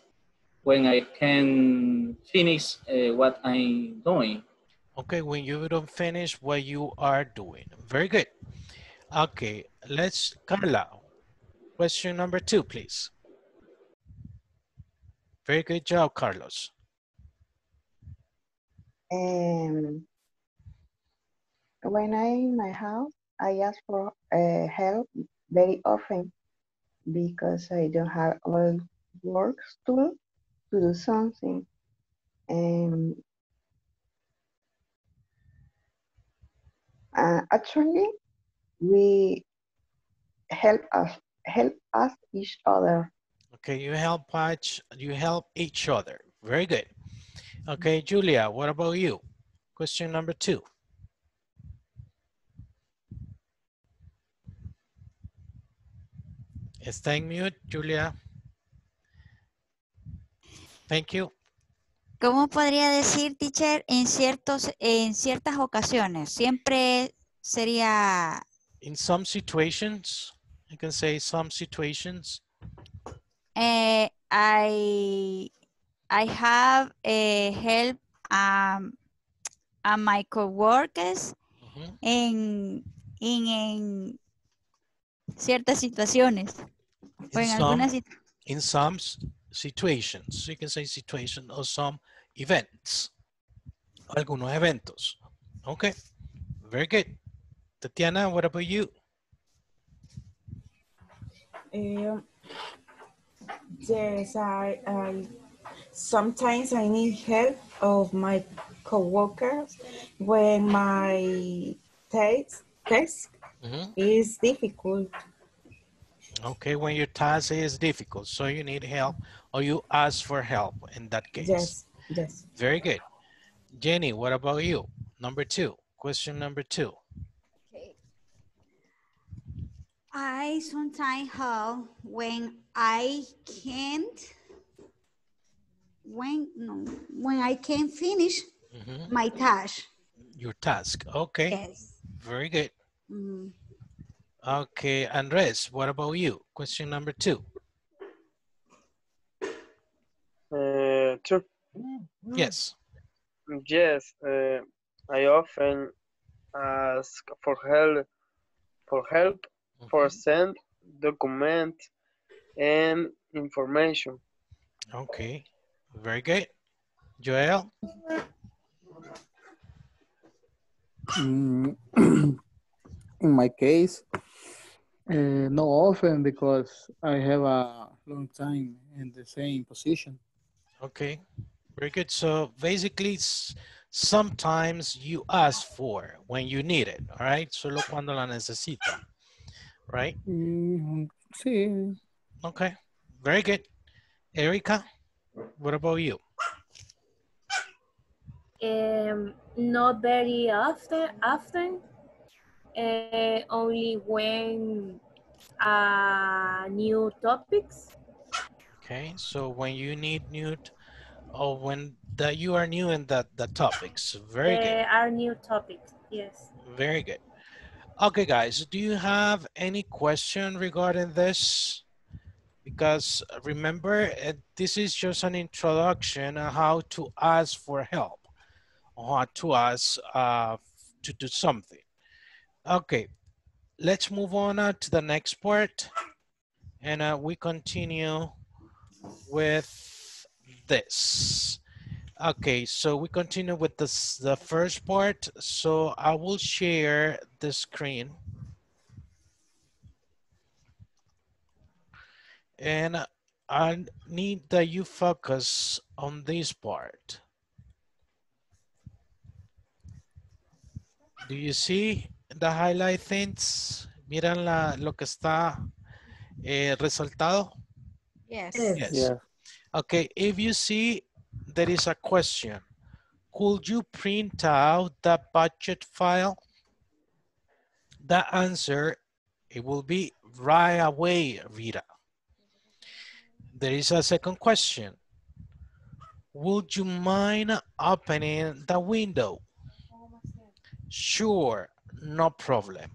when I can finish uh, what I'm doing. Okay, when you don't finish what you are doing. Very good. Okay, let's, Carla, question number two, please. Very good job, Carlos. Um, when I'm in my house, I ask for uh, help very often because I don't have all work tool to do something. And uh, actually, we help us help us each other. Okay, you help each, you help each other. Very good. Okay, Julia, what about you? Question number two. Está en mute, Julia. Thank you. ¿Cómo podría decir, teacher, en, ciertos, en ciertas ocasiones? Siempre sería, In some situations, you can say some situations. eh, I, I have eh, help um, a my coworkers Ujú. en, en, en ciertas situaciones. O In en some, algunas in some situations. You can say situation or some events. Algunos eventos. Okay, very good. Tatiana, what about you? Um, yes, I, I sometimes I need help of my coworkers when my text text Mhm. is difficult. Okay, when your task is difficult, so you need help or you ask for help in that case. Yes, yes. Very good. Jenny, what about you? Number two, question number two. Okay. I sometimes help when I can't, when, no, when I can't finish Mhm. my task. Your task, okay, Yes. very good. Mhm. Okay, Andres, what about you? Question number two. Uh, two. Yes. Yes, uh, I often ask for help, for help, for Mhm. send document and information. Okay, very good. Joel? Mm, in my case, uh, not often because I have a long time in the same position. Okay, very good. So basically, s- sometimes you ask for when you need it, all right? Solo cuando la necesita, right? Mm, sí, Okay, very good. Erica, what about you? Um, not very often, often. Uh, only when uh, new topics. Okay, so when you need new, or when that you are new in that the topics, very good. There are new topics. Yes. Very good. Okay, guys, do you have any question regarding this? Because uh, remember, uh, this is just an introduction on how to ask for help, or how to ask uh, to do something. Okay, let's move on uh, to the next part, and uh, we continue with this. Okay, so we continue with this, the first part. So I will share the screen. And I need that you focus on this part. Do you see the highlight things? Miran la, lo que está eh, resaltado? Yes. Yes. yeah. Okay, if you see there is a question, could you print out the budget file? The answer, it will be right away, Rita. There is a second question. Would you mind opening the window? Sure, no problem.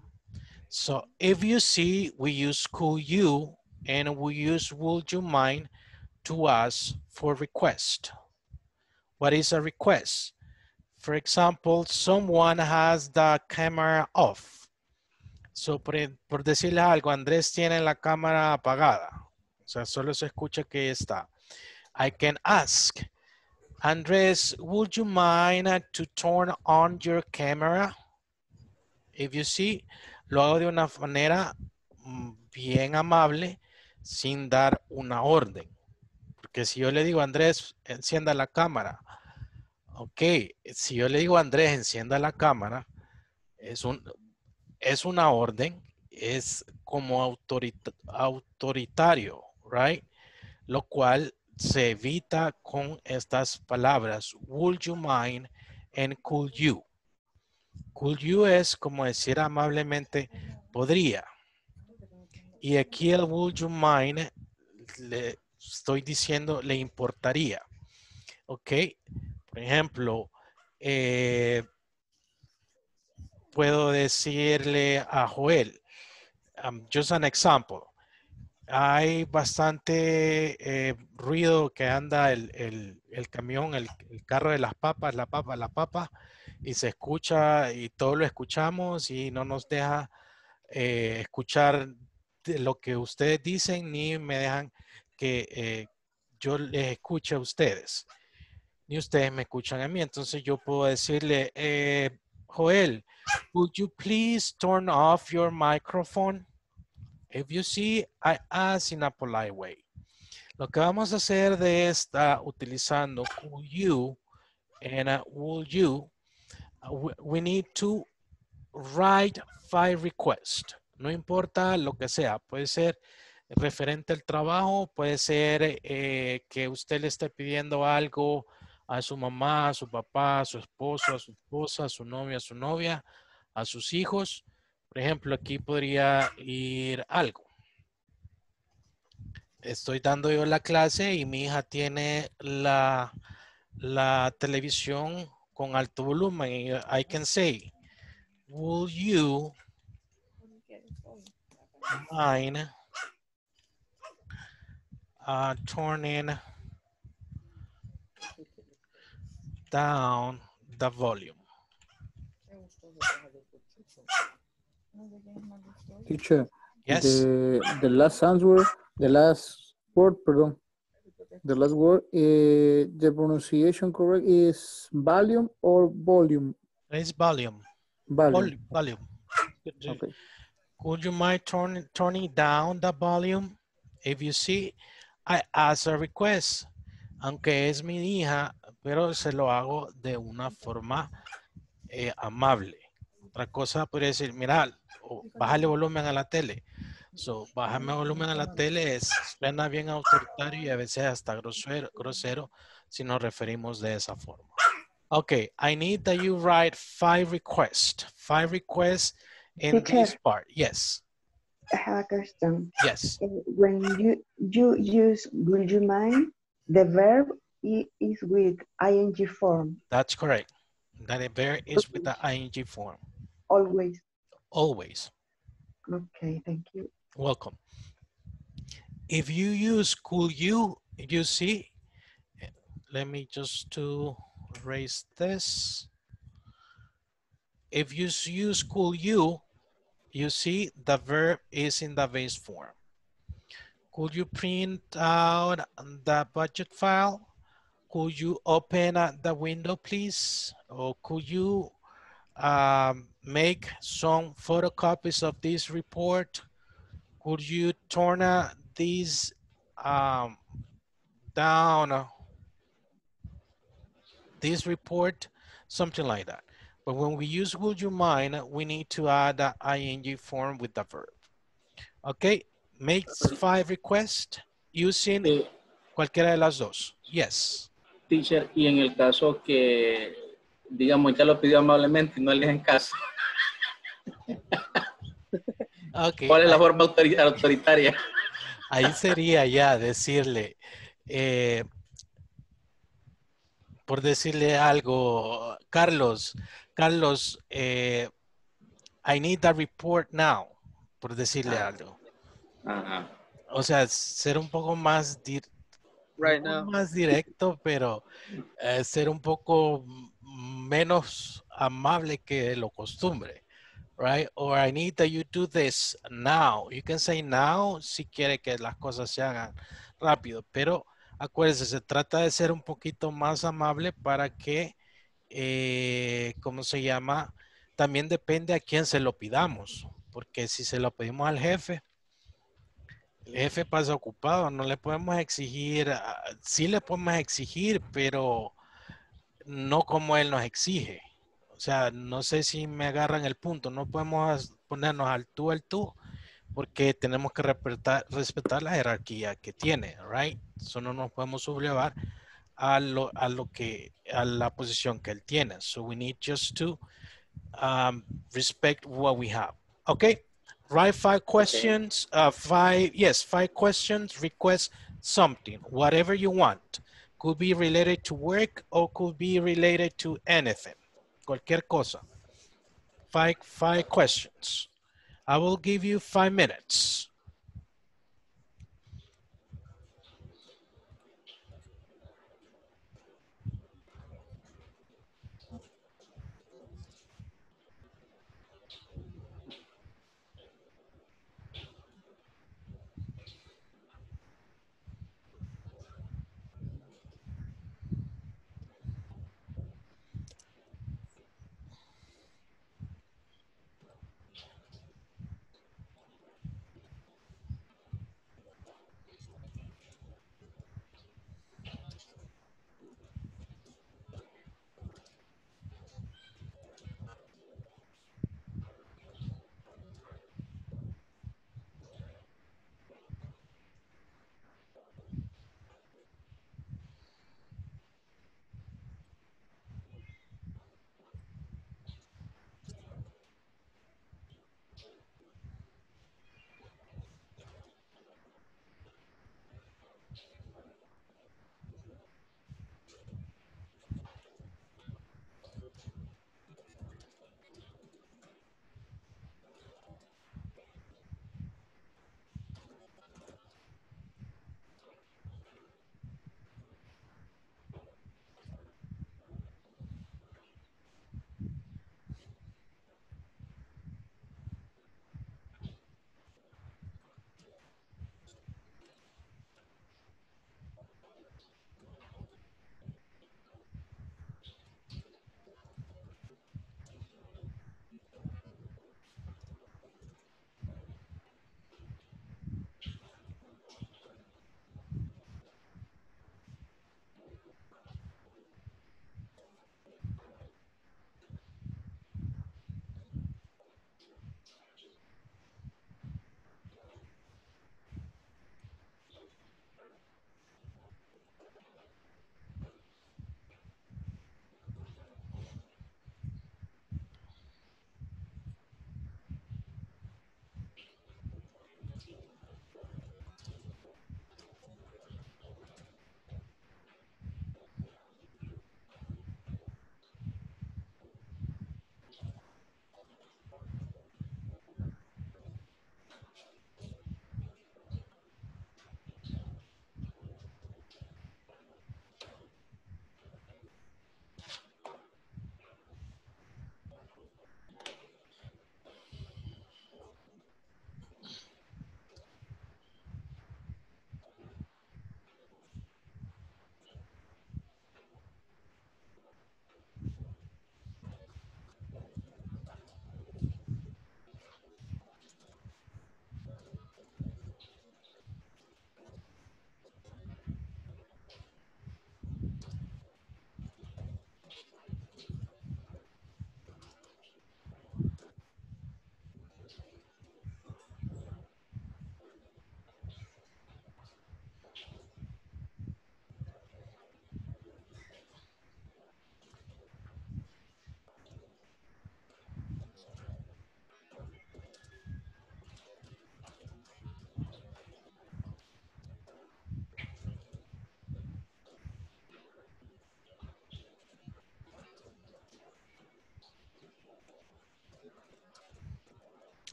So if you see, we use could you and we use would you mind to ask for request. What is a request? For example, someone has the camera off. So, por, por algo, Andrés tiene la cámara apagada. O sea, solo se escucha que está. I can ask, Andrés, would you mind to turn on your camera? If you see, lo hago de una manera mm, bien amable, sin dar una orden. Porque si yo le digo Andrés, encienda la cámara. Ok, si yo le digo Andrés, encienda la cámara, es, un, es una orden, es como autorita- autoritario, right? Lo cual se evita con estas palabras, would you mind and could you. Could you es como decir amablemente, podría. Y aquí el would you mind le estoy diciendo le importaría. ¿Ok? Por ejemplo, eh, puedo decirle a Joel, um, just an example. Hay bastante eh, ruido que anda el, el- el camión, el, el carro de las papas, la papa, la papa, y se escucha y todo lo escuchamos y no nos deja eh, escuchar lo que ustedes dicen ni me dejan que eh, yo les escuche a ustedes, ni ustedes me escuchan a mí. Entonces yo puedo decirle, eh, Joel, would you please turn off your microphone? If you see, I ask in a polite way. Lo que vamos a hacer de esta utilizando could you and uh, will you, we, need to write five requests. No importa lo que sea, puede ser referente al trabajo, puede ser eh, que usted le esté pidiendo algo a su mamá, a su papá, a su esposo, a su esposa, a su novia, a su novia, a sus hijos. Por ejemplo, aquí podría ir algo. Estoy dando yo la clase y mi hija tiene la televisión con alto volumen. I can say, will you mind uh, turning down the volume? Teacher, Yes. the, the last answer, the last word, pardon, the last word, eh, the pronunciation correct is volume or volume? It's volume. Volume. Vol- Volume. Okay. Could you mind turn, turning down the volume? If you see, I ask a request. Aunque es mi hija, pero se lo hago de una forma eh, amable. Otra cosa podría decir, mira, bájale volumen a la tele. So, bájame volumen a la tele es, suena bien autoritario y a veces hasta grosero, grosero si nos referimos de esa forma. Okay, I need that you write five requests. Five requests in this Teacher. part. Yes, I have a question. yes. Uh, When you you use will you mind, the verb is with ing form That's correct. That a verb is with the ing form. always. Always. Okay, thank you. Welcome. If you use could you, you see, let me just to erase this. If you use could you, you see the verb is in the base form. Could you print out the budget file? Could you open uh, the window, please? Or could you um, make some photocopies of this report? Could you turn uh, these um, down, uh, this report, something like that. But when we use would you mind, we need to add the ing form with the verb. Okay, make five requests using Eh, cualquiera de las dos. Yes. teacher, y en el caso que, digamos, ya lo pidió amablemente y no le hacen caso, Okay. ¿cuál es la forma autori- autoritaria? Ahí sería ya decirle, eh, por decirle algo, Carlos, Carlos, eh, I need that report now, por decirle Ah. algo. Ajá. O sea, ser un poco más, di- Right no now. más directo, pero eh, ser un poco menos amable que lo costumbre. Right? Or I need that you do this now. You can say now si quiere que las cosas se hagan rápido, pero acuérdese, se trata de ser un poquito más amable para que, eh, ¿cómo se llama? También depende a quién se lo pidamos, porque si se lo pedimos al jefe, el jefe pasa ocupado, no le podemos exigir, ah, sí le podemos exigir, pero no como él nos exige. O sea, no sé si me agarran el punto, no podemos ponernos al tú al tú, porque tenemos que respetar, respetar la jerarquía que tiene, right? Eso no nos podemos sublevar a lo, a lo que, a la posición que él tiene. So we need just to um, respect what we have. Okay? Write five questions, uh, five, yes, five questions, request something, whatever you want. Could be related to work or could be related to anything. Cualquier cosa. Five, five questions. I will give you five minutes.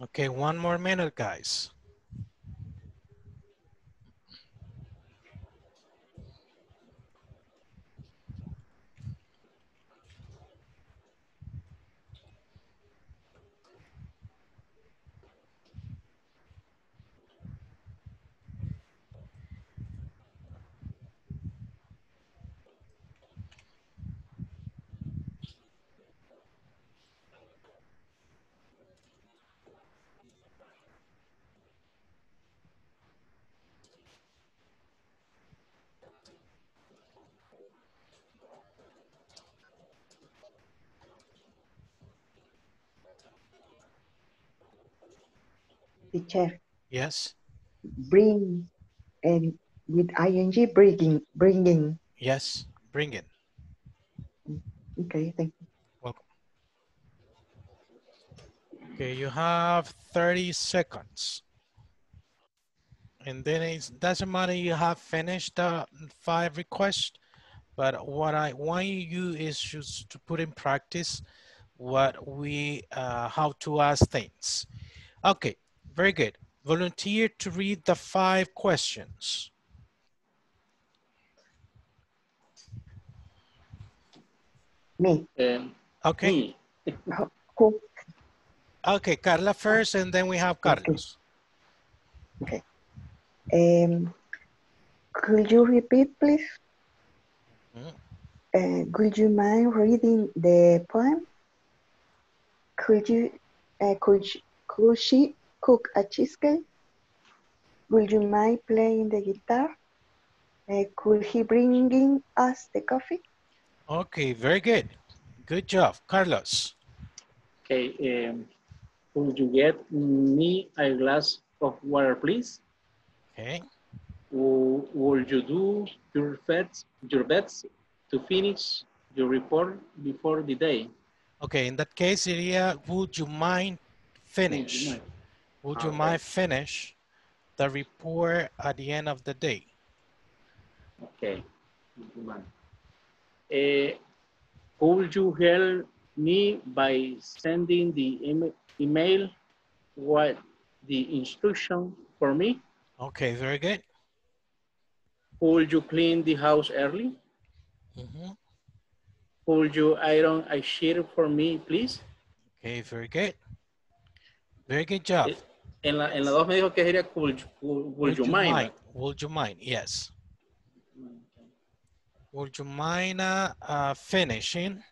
Okay, one more minute, guys. Teacher, Yes, bring, and with ing, bringing, bringing. yes, bring it. Okay, thank you. Welcome. Okay, you have 30 seconds. And then it doesn't matter you have finished the five requests, but what I want you is just to put in practice what we, uh, how to ask things. Okay, very good. Volunteer to read the five questions. Me, Um, Okay, me. okay, Carla first, and then we have Carlos. Okay. um, could you repeat, please? Mm. Uh, could you mind reading the poem? Could you, uh, could, could she cook a cheesecake? Would you mind playing the guitar? Uh, could he bring in us the coffee? Okay, very good. Good job, Carlos. Okay, um, could you get me a glass of water, please? Okay, Wo- Would you do your best, your best to finish your report before the day? okay, in that case, sería, would you mind finish? mind? Would you mind finish the report at the end of the day? Okay. Would you? Eh, could you help me by sending the em- email what the instruction for me? Okay, very good. Could you clean the house early? Mhm. Could you iron a sheet for me, please? Okay, very good. Very good job. Eh, En la, en la dos me dijo que sería could, you- would you mind? Would you mind? Yes. Would you mind uh, uh, finishing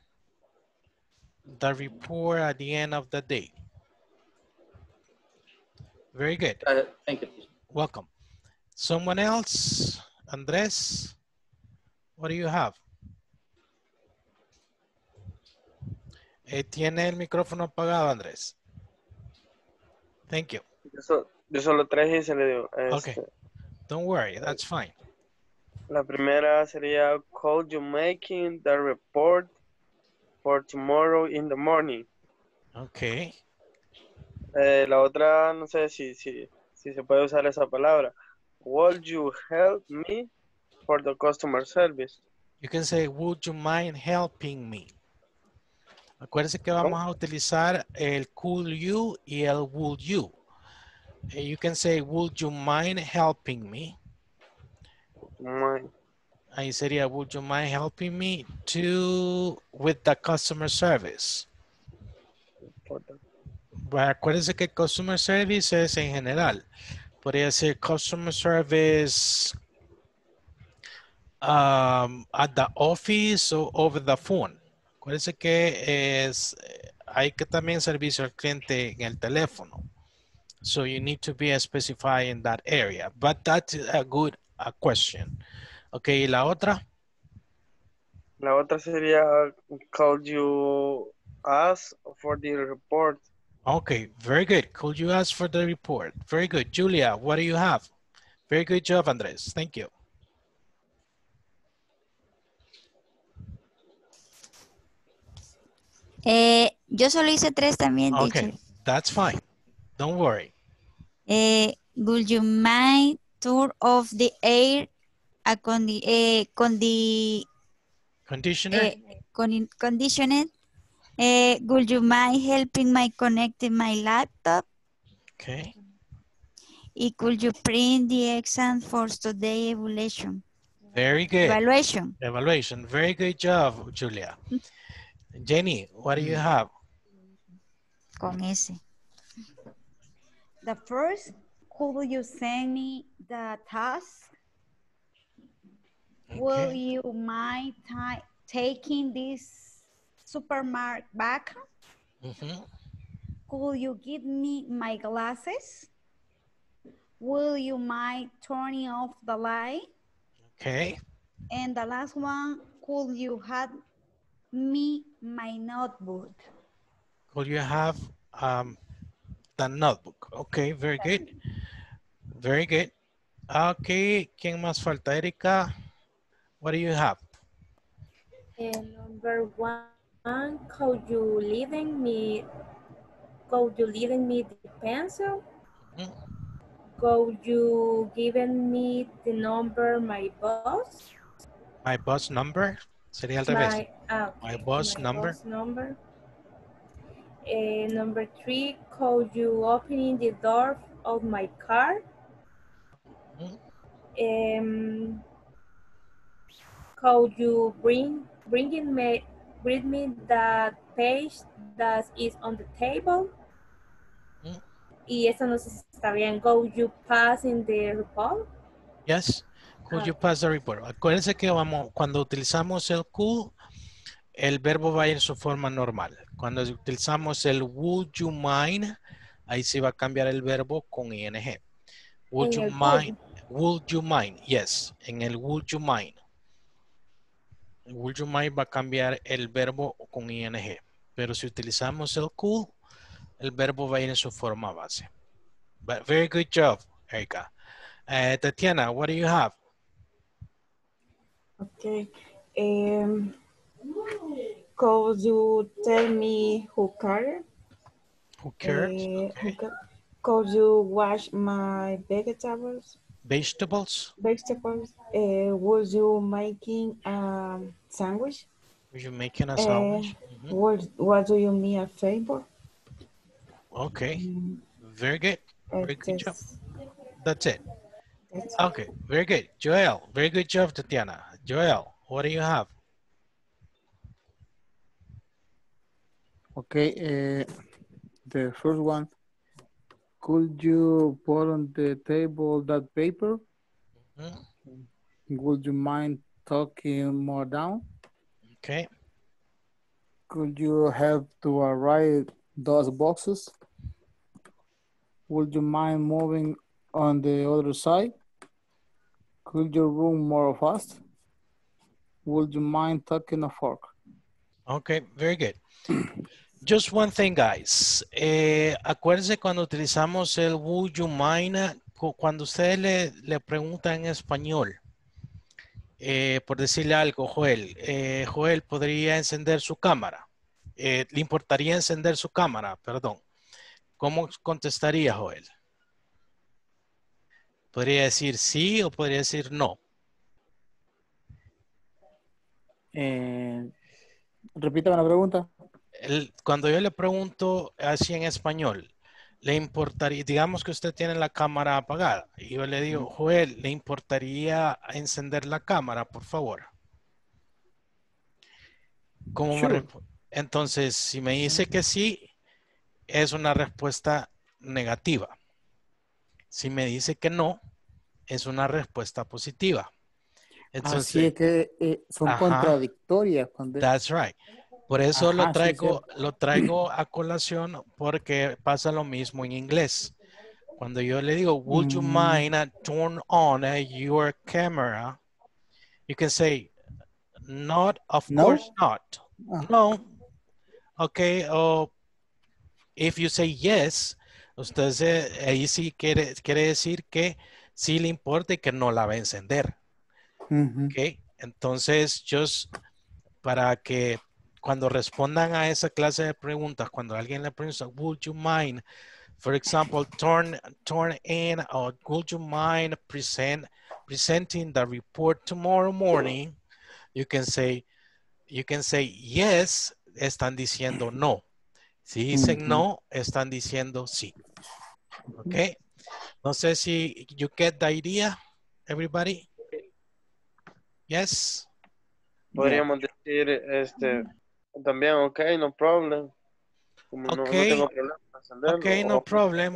the report at the end of the day? Very good. Uh, thank you. Welcome. Someone else? Andres? What do you have? Eh, tiene el micrófono apagado, Andrés. Thank you. Yo, so- yo solo tres y se le dio. Okay. Este, Don't worry, that's fine. La primera sería, could you making the report for tomorrow in the morning? Okay. Eh, la otra, no sé si, si, si se puede usar esa palabra. Would you help me for the customer service? You can say, would you mind helping me? Acuérdense que vamos a utilizar el could you y el would you. Eh, You can say, would you mind helping me? Mind. Ahí sería, would you mind helping me to, with the customer service? Bueno, acuérdense que customer service es en general. Podría ser customer service um, at the office o over the phone. Acuérdense que es, eh, hay que también servicio al cliente en el teléfono. So you need to be specified in that area. But that's a good uh, question. Okay, ¿y la otra? La otra sería, could you ask for the report? Okay, very good. Could you ask for the report? Very good. Julia, what do you have? Very good job, Andres. Thank you. Eh, yo solo hice tres también, Okay, teacher. that's fine. Don't worry. Eh, would you mind tour of the air a condi eh, condi Conditioner? eh, con conditioned? Eh, would you mind helping my connecting my laptop? Okay. Y could you print the exam for today evaluation? Very good. Evaluation. Evaluation. Very good job, Julia. Jenny, what do you have? Con ese. The first, could you send me the task? Will you mind taking this supermarket back? Mhm. Could you give me my glasses? Will you mind turning off the light? Okay. And the last one, could you have me my notebook? Could you have um, the notebook? Okay, very good. Very good. Okay, ¿quién más falta? Erika, what do you have? And number one, could you leaving me, could you leaving me the pencil? Mhm. Could you given me the number my boss? My boss number? Sería al revés. My, ah, My boss my number. boss number. And number three, could you opening the door of my car? Um, could you bring bringing me bring me that page that is on the table? Mm. Y eso no sé si está bien. Could you pass in the report? Yes. Could Ah. you pass the report? Acuérdense que vamos, cuando utilizamos el could, el verbo va a ir en su forma normal. Cuando utilizamos el would you mind, ahí sí va a cambiar el verbo con ing. Would you mind? Would you mind? Yes, en el would you mind. Would you mind va a cambiar el verbo con ing. Pero si utilizamos el could, el verbo va a ir en su forma base. But very good job, Erika. Eh, Tatiana, what do you have? Okay. Um, could you tell me who cared? Who cares? Eh, who Okay. could you wash my vegetables? Vegetables? Vegetables. Uh, would you making a sandwich? Are you making a Uh, sandwich? Mhm. What What do you mean a favor? Okay, Mm, very good. uh, Very good job. That's it. that's- Okay, very good. Joel, very good job, Tatiana. Joel, what do you have? Okay, uh, the first one. Could you put on the table that paper? Mhm. Would you mind talking more down? Okay, Could you help to arrive those boxes? Would you mind moving on the other side? Could you room more fast? Would you mind taking a fork? okay, very good. Just one thing, guys. Eh, acuérdense cuando utilizamos el would you mind, cu- cuando ustedes le, le preguntan en español, eh, por decirle algo, Joel, eh, Joel podría encender su cámara. Eh, ¿Le importaría encender su cámara? Perdón. ¿Cómo contestaría Joel? Podría decir sí o podría decir no. Repítame la pregunta. El- cuando yo le pregunto así en español, ¿le importaría, digamos que usted tiene la cámara apagada y yo le digo, Joel, ¿le importaría encender la cámara, por favor? ¿Cómo me Sure. resp- Entonces, si me dice que sí, es una respuesta negativa. Si me dice que no, es una respuesta positiva. Entonces, Así es que eh, son Ajá. contradictorias cuando That's right. Por eso lo sí, traigo, lo traigo a colación porque pasa lo mismo en inglés. Cuando yo le digo, would you Mm. mind uh, turn on uh, your camera? You can say, not, of No. course not. Ah. No. Okay, o if you say yes, usted se- ahí sí quiere, quiere decir que sí le importa y que no la va a encender. Ujú. Ok, entonces, just para que cuando respondan a esa clase de preguntas, cuando alguien le pregunta, would you mind, for example, turn, turn in, or would you mind present, presenting the report tomorrow morning, you can say, you can say yes, están diciendo no. Si dicen no, están diciendo sí. Okay. No sé si you get the idea, everybody. Yes. Podríamos decir, este, también, ok, no problem. Como no, no Okay. tengo problema Okay, no problem.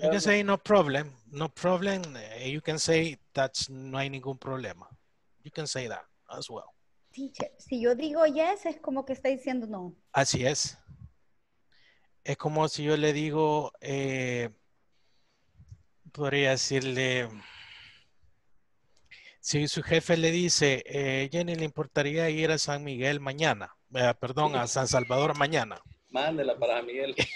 You can say no problem. No problem. Eh, You can say that's no hay ningún problema. You can say that as well. Teacher, si yo digo yes, es como que está diciendo no. Así es. Es como si yo le digo, eh, podría decirle, si su jefe le dice, eh, Jenny, ¿le importaría ir a San Miguel mañana? Eh, perdón, a San Salvador mañana. Mándela para Miguel.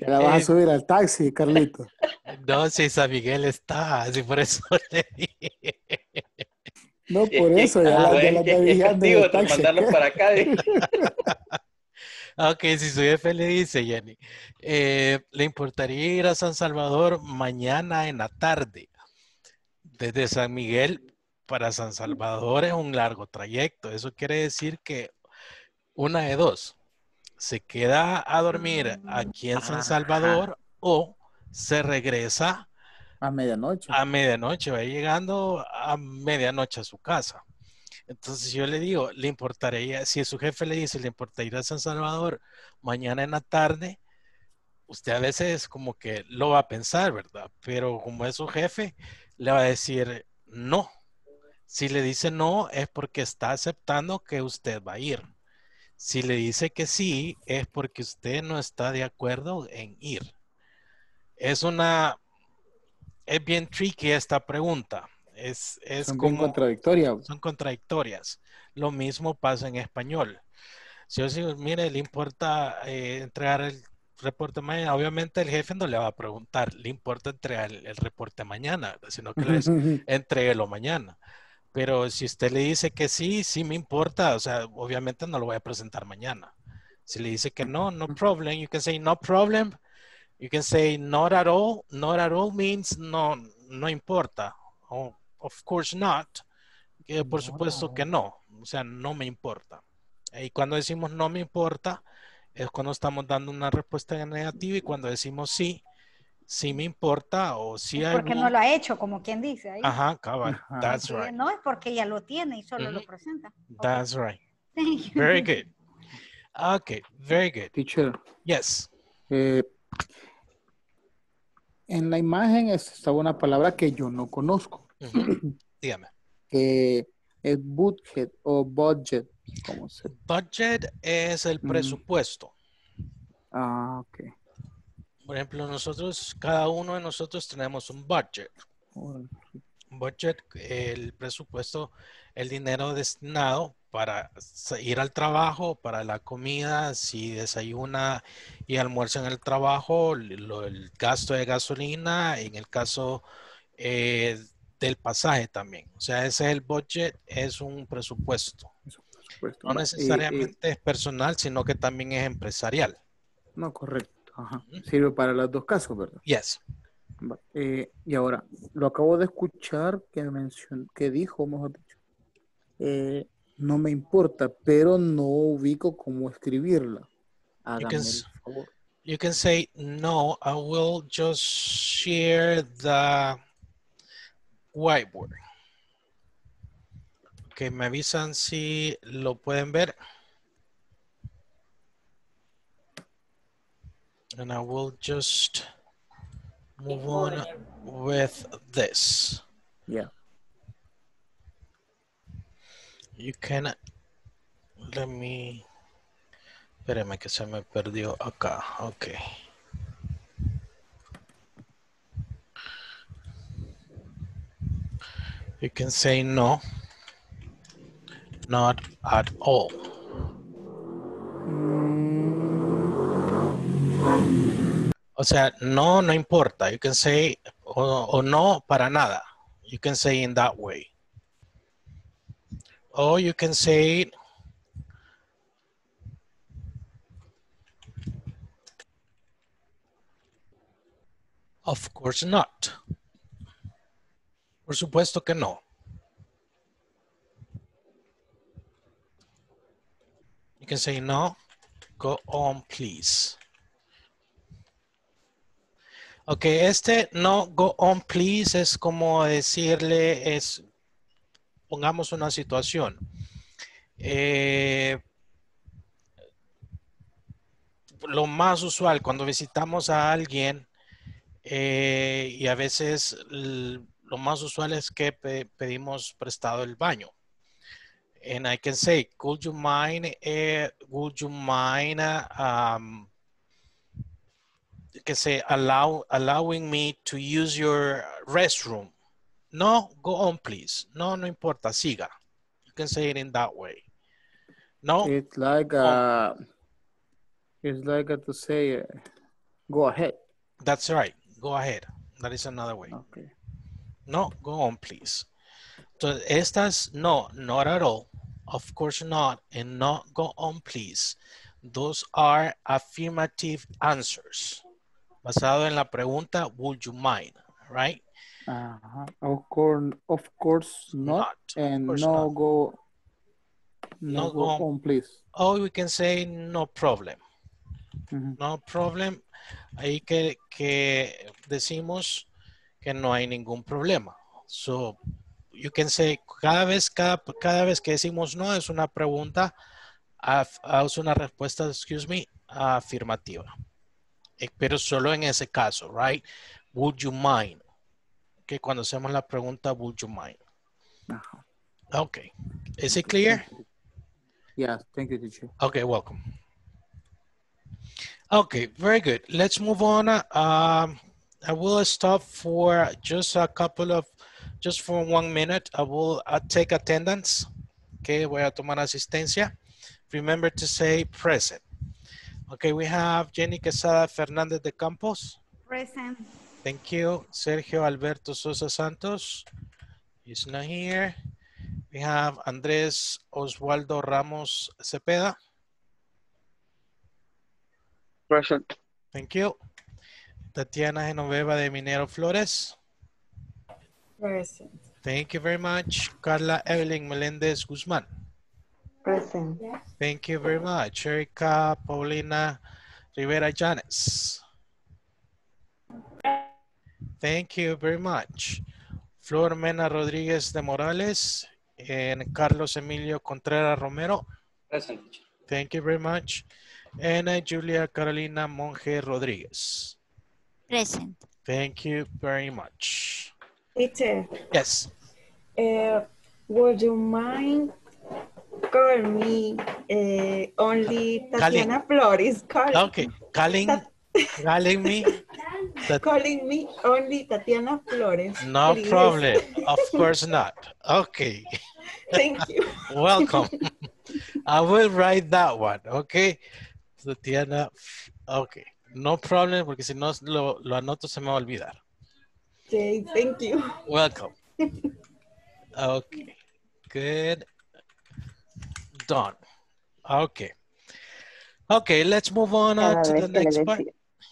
Ya la vas a Eh, subir al taxi, Carlito. No, si San Miguel está, así por eso le dije. No, por eso, ya la, ya la en el taxi. mandarlo para acá. eh. Ok, si su jefe le dice, Jenny, eh, ¿le importaría ir a San Salvador mañana en la tarde? Desde San Miguel para San Salvador es un largo trayecto. Eso quiere decir que una de dos, se queda a dormir aquí en San. Salvador o se regresa A medianoche. a medianoche, va llegando a medianoche a su casa. Entonces yo le digo, le importaría, si su jefe le dice, le importaría ir a San Salvador mañana en la tarde, usted a veces como que lo va a pensar, ¿verdad? Pero como es su jefe, le va a decir no. Si le dice no, es porque está aceptando que usted va a ir. Si le dice que sí, es porque usted no está de acuerdo en ir. Es una, es bien tricky esta pregunta. Es, es Son como, contradictorias. son contradictorias. Lo mismo pasa en español. Si yo digo, mire, le importa eh, entregar el reporte mañana, obviamente el jefe no le va a preguntar, le importa entregar el, el reporte mañana, sino que le dice, entréguelo mañana. Pero si usted le dice que sí, sí me importa, o sea, obviamente no lo voy a presentar mañana. Si le dice que no, no problem, you can say no problem. You can say not at all. Not at all means no, no importa. O, of course not. Que por supuesto que no. O sea, no me importa. Y cuando decimos no me importa, es cuando estamos dando una respuesta negativa y cuando decimos sí, sí me importa o sí Es I porque no lo ha hecho, como quien dice. ahí. Ajá, cabal. Ajá. That's right. No es porque ya lo tiene y solo lo presenta. That's right. Thank you. Very good. Okay, very good. Teacher, Yes. eh, en la imagen estaba una palabra que yo no conozco, Ujú. Dígame. que es budget o budget. ¿Cómo se? Budget es el Mm. presupuesto. Ah, ok. Por ejemplo, nosotros, cada uno de nosotros tenemos un budget. Órale. Budget, el presupuesto, el dinero destinado para ir al trabajo, para la comida, si desayuna y almuerza en el trabajo, lo- el gasto de gasolina, en el caso eh, del pasaje también. O sea, ese es el budget, es un presupuesto. Supuesto. No eh, eh, necesariamente es personal, sino que también es empresarial. no, correcto. Ajá. Sirve para los dos casos, ¿verdad? Yes. Eh, y ahora, lo acabo de escuchar que mencionó, que dijo, mejor dicho, eh, no me importa, pero no ubico cómo escribirla. Hágame can el favor. You can say, no, I will just share the whiteboard. Que me avisan si lo pueden ver. And I will just move on with this. Yeah. You can, let me, espérame que se me perdió acá. Ok. You can say no, not at all. Mm. O sea, no, no importa. You can say, o, o no, para nada. You can say in that way. Or you can say, of course not. Por supuesto que no. You can say no, go on please. Ok, este no go on please es como decirle, es, pongamos una situación. Eh, lo más usual cuando visitamos a alguien eh, y a veces lo más usual es que pe- pedimos prestado el baño. And I can say, could you mind, eh, would you mind, um, que say, allow, allowing me to use your restroom? No, go on, please. No, no importa, siga. You can say it in that way. No, It's like uh, it's like to say, uh, go ahead. that's right. Go ahead. That is another way. Okay. No, go on, please. So estas no, not at all. Of course not. And not go on, please. Those are affirmative answers. Basado en la pregunta, would you mind? Right? Of course, of course not, and course no not. go, no, No go go on. on, please. Or we can say no problem. No problem. Ahí que, que decimos que no hay ningún problema. So, you can say, cada vez, cada, cada vez que decimos no, es una pregunta, es una respuesta, excuse me, afirmativa. Eh, Pero solo en ese caso, right? Would you mind? Que cuando hacemos la pregunta, would you mind? Ajá. Okay. Is it clear? Yes, thank you, teacher. Okay, welcome. Okay, very good. Let's move on. Um, I will stop for just a couple of, just for one minute. I will uh, take attendance. Okay, voy a tomar asistencia. Remember to say present. Okay, we have Jenny Quesada Fernandez de Campos. Present. Thank you. Sergio Alberto Sosa Santos. He's not here. We have Andrés Oswaldo Ramos Cepeda. Present. Thank you. Tatiana Genoveva de Minero Flores. Present. Thank you very much. Carla Evelyn Melendez Guzmán. Present. Thank you very much. Erika Paulina Rivera Llanes. Thank you very much. Flor Mena Rodríguez de Morales and Carlos Emilio Contreras Romero. Present. Thank you very much. And uh, Julia Carolina Monge Rodríguez. Present. Thank you very much. Teacher, Yes. uh, would you mind call me uh, only Tatiana Flores? Call, Okay. Calling, calling me. Calling me only Tatiana Flores. no please. problem. Of course not. Okay. Thank you. Welcome. I will write that one, okay? Tatiana, okay. No problem, porque si no lo, lo anoto se me va a olvidar. Okay, thank you. Welcome. Okay. Good. Done. Okay. Okay, let's move on uh, to the next part.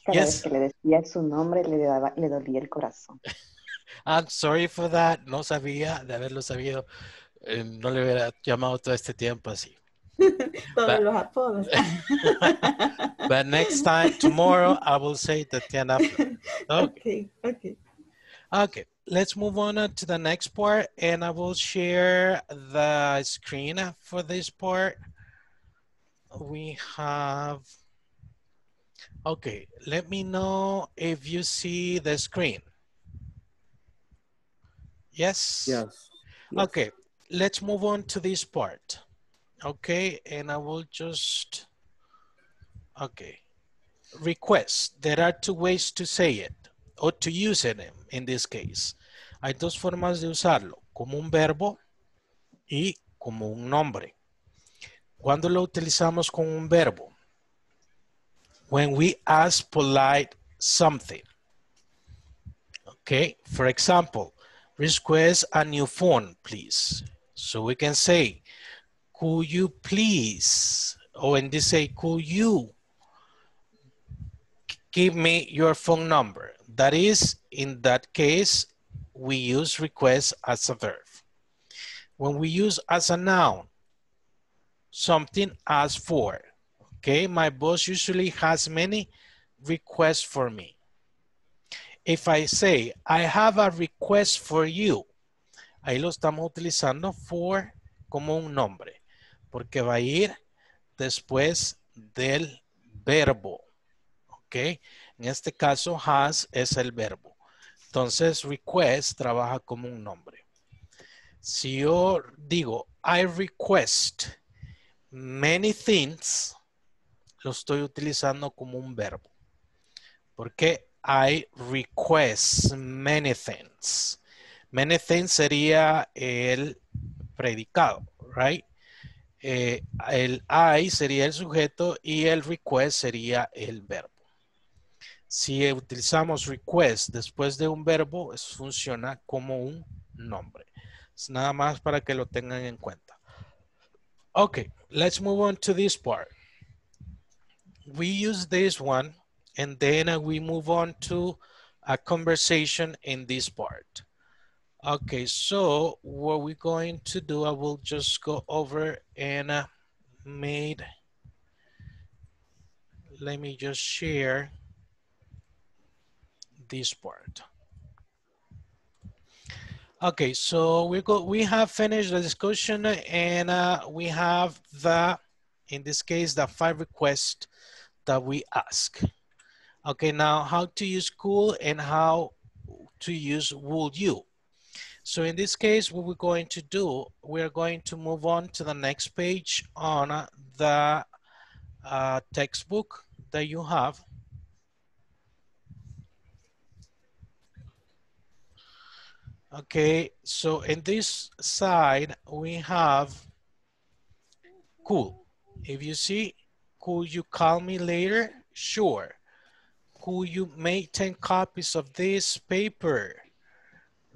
cada Yes. vez que le decía su nombre le, daba, le dolía el corazón. I'm sorry for that. No sabía, de haberlo sabido, eh, no le hubiera llamado todo este tiempo así. Todos But- los apodos. But next time, tomorrow, I will say Tatiana. Okay. okay, okay. Okay, let's move on uh, to the next part and I will share the screen for this part. We have, okay, let me know if you see the screen. Yes? Yes. Okay, let's move on to this part. Okay, and I will just, okay. Request, there are two ways to say it, or to use it in this case. Hay dos formas de usarlo, como un verbo y como un nombre. ¿Cuándo lo utilizamos con un verbo? When we ask polite something. Okay, for example, request a new phone, please. So we can say, could you please, or in this say, could you give me your phone number? That is, in that case, we use request as a verb. When we use as a noun, something asked for, okay? My boss usually has many requests for me. If I say, I have a request for you, ahí lo estamos utilizando for como un nombre, porque va a ir después del verbo. ¿Ok? En este caso, has es el verbo. Entonces, request trabaja como un nombre. Si yo digo, I request many things, lo estoy utilizando como un verbo. Porque I request many things. Many things sería el predicado, right? Eh, el I sería el sujeto y el request sería el verbo. Si utilizamos request después de un verbo, eso funciona como un nombre. Es nada más para que lo tengan en cuenta. Okay, let's move on to this part. We use this one and then we move on to a conversation in this part. Okay, so what we're going to do, I will just go over and uh, made, let me just share this part. Okay, so we go. We have finished the discussion, and uh, we have the, in this case, the five requests that we ask. Okay, now how to use cool and how to use would you. So in this case, what we're going to do, we're going to move on to the next page on the uh, textbook that you have. Okay, so in this side, we have cool. If you see, could you call me later? Sure. Could you make 10 copies of this paper?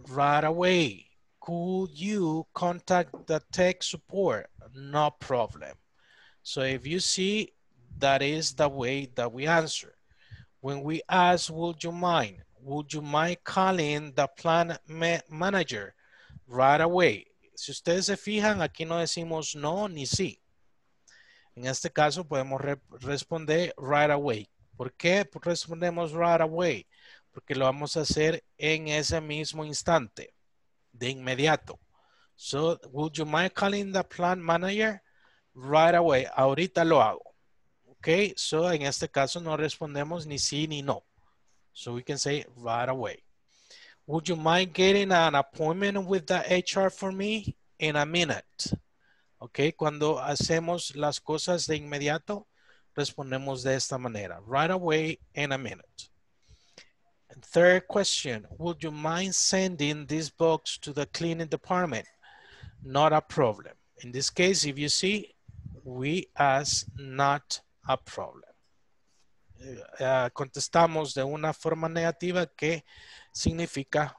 Right away. Could you contact the tech support? No problem. So if you see, that is the way that we answer. When we ask, would you mind? Would you mind calling the plan ma manager right away? Si ustedes se fijan, aquí no decimos no ni sí. En este caso podemos re responder right away. ¿Por qué respondemos right away? Porque lo vamos a hacer en ese mismo instante, de inmediato. So, would you mind calling the plant manager right away? Ahorita lo hago. Ok, so en este caso no respondemos ni sí ni no. So we can say right away. Would you mind getting an appointment with the HR for me in a minute? Ok, cuando hacemos las cosas de inmediato, respondemos de esta manera. Right away in a minute. And third question, would you mind sending this box to the cleaning department? Not a problem. In this case, if you see, we ask not a problem. Uh, contestamos de una forma negativa que significa,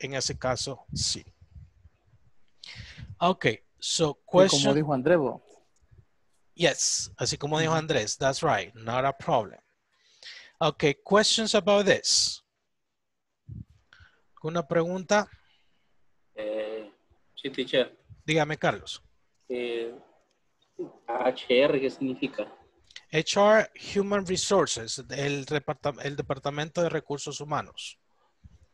en ese caso, sí. Okay, so question. Como dijo Andrevo. Yes, así como dijo Andrés, that's right, not a problem. Okay, questions about this? ¿Una pregunta? Eh, sí, teacher. Dígame, Carlos. Eh, HR, ¿qué significa? HR Human Resources, el, el Departamento de Recursos Humanos.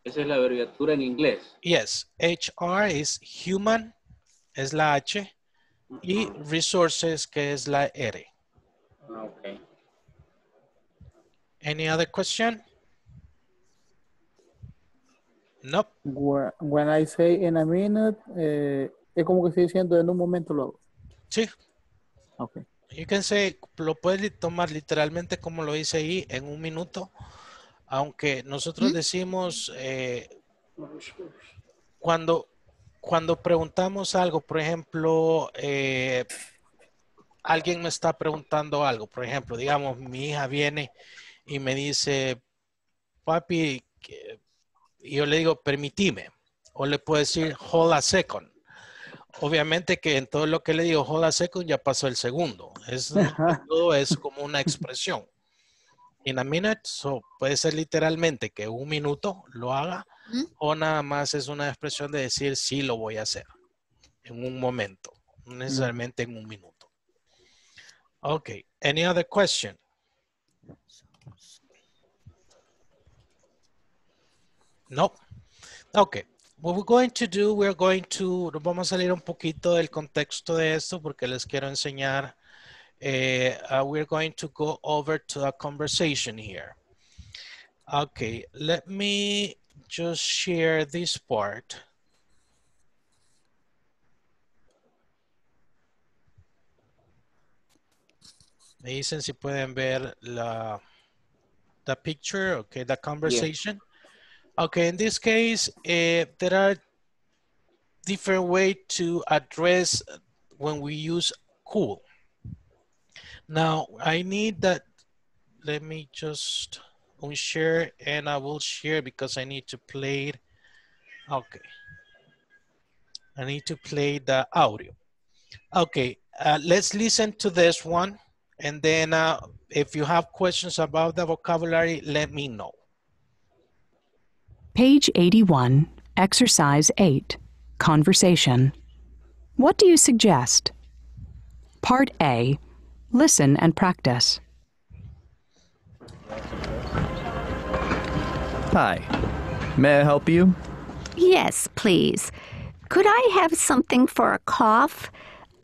Esa es la abreviatura en inglés. Yes, HR is Human, es la H, y Resources, que es la R. Ah, ok. Any other question? Nope. Wh- When I say in a minute, eh, es como que estoy diciendo en un momento lo hago. Sí. Ok. You can say, lo puedes tomar literalmente como lo dice ahí en un minuto, aunque nosotros decimos eh, cuando, cuando preguntamos algo, por ejemplo, eh, alguien me está preguntando algo, por ejemplo, digamos, mi hija viene y me dice, papi, y yo le digo, permitime, o le puedo decir, hold a second. Obviamente que en todo lo que le digo, hold a second, ya pasó el segundo. Es, todo es como una expresión. In a minute, so, puede ser literalmente que un minuto lo haga, ¿Mm? o nada más es una expresión de decir, sí lo voy a hacer en un momento, no necesariamente en un minuto. Ok, any other question? No. Ok. What we're going to do, we're going to, vamos a salir un poquito del contexto de esto porque les quiero enseñar. eh, uh, we're going to go over to a conversation here. Okay, let me just share this part. Me dicen si pueden ver la the picture, okay, the conversation. Okay, in this case, eh, there are different way to address when we use cool. Now, I need that, let me just unshare and I will share because I need to play it. Okay. I need to play the audio. Okay, uh, let's listen to this one. And then uh, if you have questions about the vocabulary, let me know. Page 81, Exercise 8, Conversation. What do you suggest? Part A, Listen and practice. Hi. May I help you? Yes, please. Could I have something for a cough?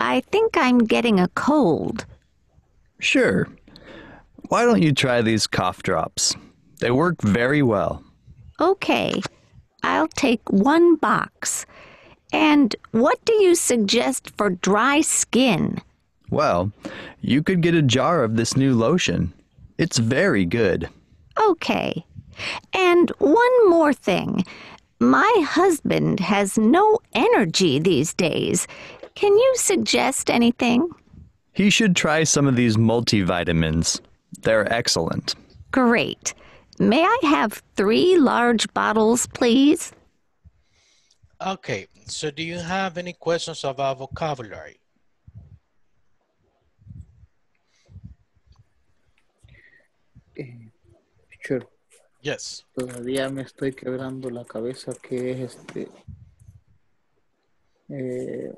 I think I'm getting a cold. Sure. Why don't you try these cough drops? They work very well. Okay, I'll take one box. And what do you suggest for dry skin? Well, you could get a jar of this new lotion. It's very good. Okay. And one more thing. My husband has no energy these days. Can you suggest anything? He should try some of these multivitamins. They're excellent. Great. May I have three large bottles, please? Okay, so do you have any questions about vocabulary? Eh, teacher, Yes. todavía me estoy quebrando la cabeza que es este. eh,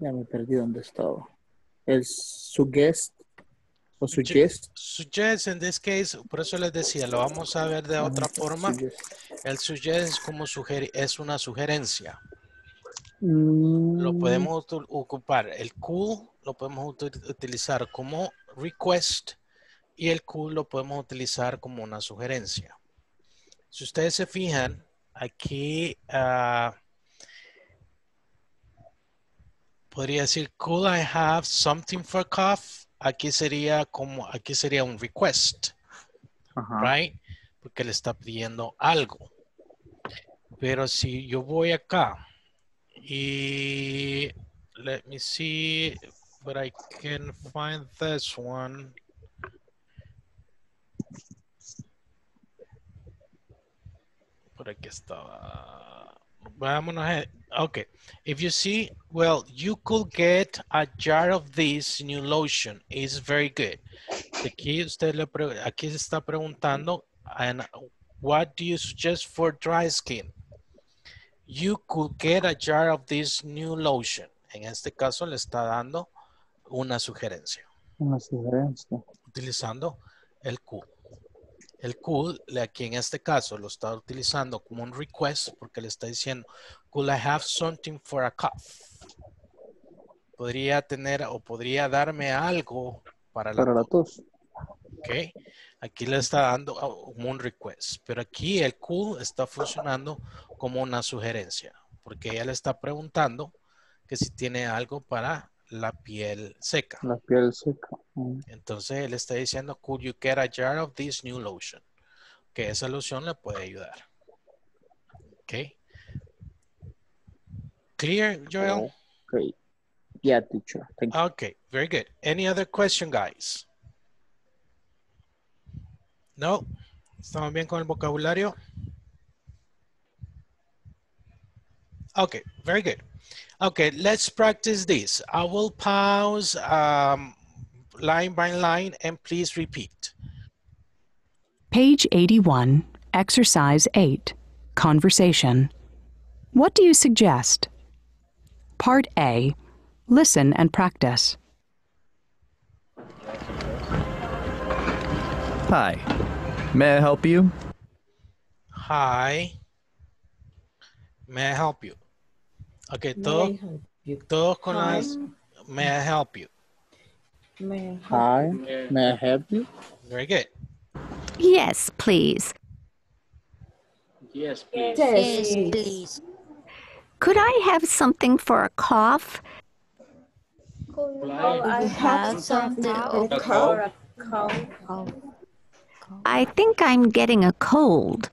ya me perdí dónde estaba. El suggest o suggest. Suggest, en this case, por eso les decía, lo vamos a ver de otra forma. suggest. El suggest es como sugerir, es una sugerencia. Mm, Lo podemos ocupar. El cool lo podemos utilizar como request y el cool lo podemos utilizar como una sugerencia. Si ustedes se fijan, aquí ah, podría decir, could I have something for cough? Aquí sería como, aquí sería un request, Ajá. right? Porque le está pidiendo algo. Pero si yo voy acá y let me see, but I can find this one. Por aquí estaba. Vámonos. a- Okay. If you see, well, you could get a jar of this new lotion. It's very good. Aquí usted le pre- aquí se está preguntando, and what do you suggest for dry skin? You could get a jar of this new lotion. En este caso le está dando una sugerencia Una sugerencia. utilizando el could. El could, aquí en este caso, lo está utilizando como un request porque le está diciendo, could I have something for a cough? Podría tener o podría darme algo para la Para la tos. Ok. Aquí le está dando ah, como un request, pero aquí el cool está funcionando como una sugerencia, porque ella le está preguntando que si tiene algo para la piel seca. La piel seca. Mm. Entonces él está diciendo, could you get a jar of this new lotion? Que esa loción le puede ayudar. Ok. Clear, Joel? Okay. Yeah, teacher. Thank you. Okay, very good. Any other question, guys? No? ¿Estamos bien con el vocabulario? Okay, very good. Okay, let's practice this. I will pause um, line by line and please repeat. Page 81, Exercise 8, Conversation. What do you suggest? Part A, Listen and practice. Hi. May I help you? Hi. May I help you? Ok, May todos, you? todos con Hi. las may I help you. May I help Hi, you? may I help you? Very good. Yes, please. Yes, please. Yes, Yes, please. please. Could I have something for a cough? Oh, I I have have something something for a cold. cough. I think I'm getting a cold.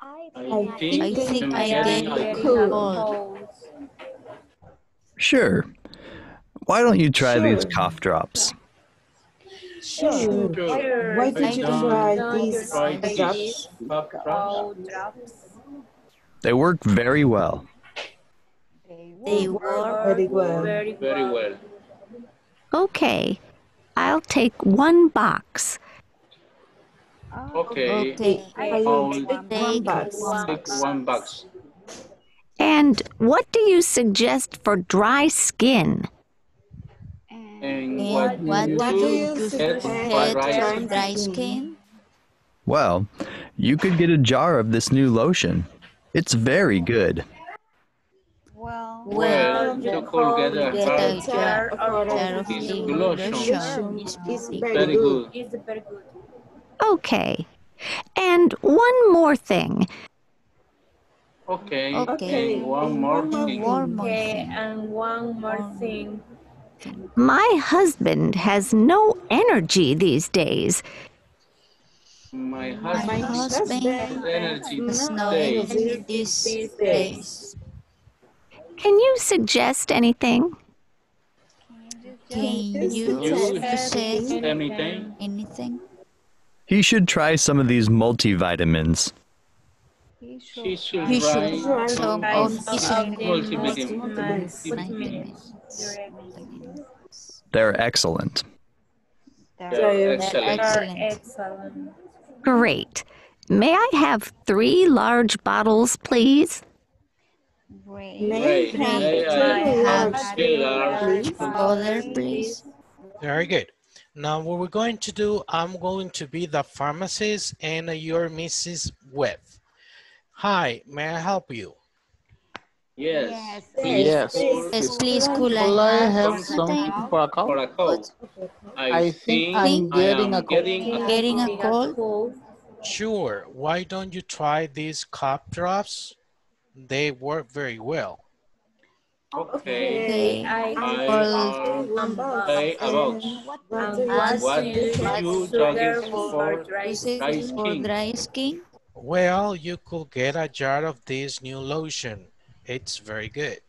I I think, I think I'm getting a Getting a cold. cold. Sure. Why don't you try these Sure. cough drops? Sure. Sure. Why did you Don't- try these try these drops? Cough drops. Cold drops. They work very well. They work Very well. Very Very well. Okay, I'll take one box. Okay. okay. I I'll take take one box. Take one box. And what do you suggest for dry skin? And And what, what do What you do do you suggest get Head dry dry skin? skin. Well, you could get a jar of this new lotion. It's very good. Well, Well, you could get a get jar a of jar, of of this the lotion. lotion. It's It's very very very good. good. It's very good. Okay. And one more thing. Okay. Okay. One more thing. One more Okay, thing. and one more thing. My husband has no energy these days. My My husband husband has energy has no energy these days. Can you suggest anything? Can you You suggest anything? anything? He should try some of these multivitamins. He should. He should You try should Try some of some these of the multivitamins. multivitamins. They're excellent. They're They're excellent. Excellent. excellent. Great. May I have three large bottles, please? Great. May I have May I have large three bottles, large please? Please. Very good. Now what we're going to do, I'm going to be the pharmacist and you're Mrs. Webb. Hi, may I help you? Yes. Yes. Please Yes. Yes, please, could Could I I have have something for a for a cold. I think I'm I getting am a cold. getting a Getting a cold? Sure, why don't you try these cough drops? They work very well. Okay. Okay. I I Well, will One box. play. What do you what What do do you you sugar for for dry Is it dry for dry skin? Well, you could get a jar of this new lotion. It's very good.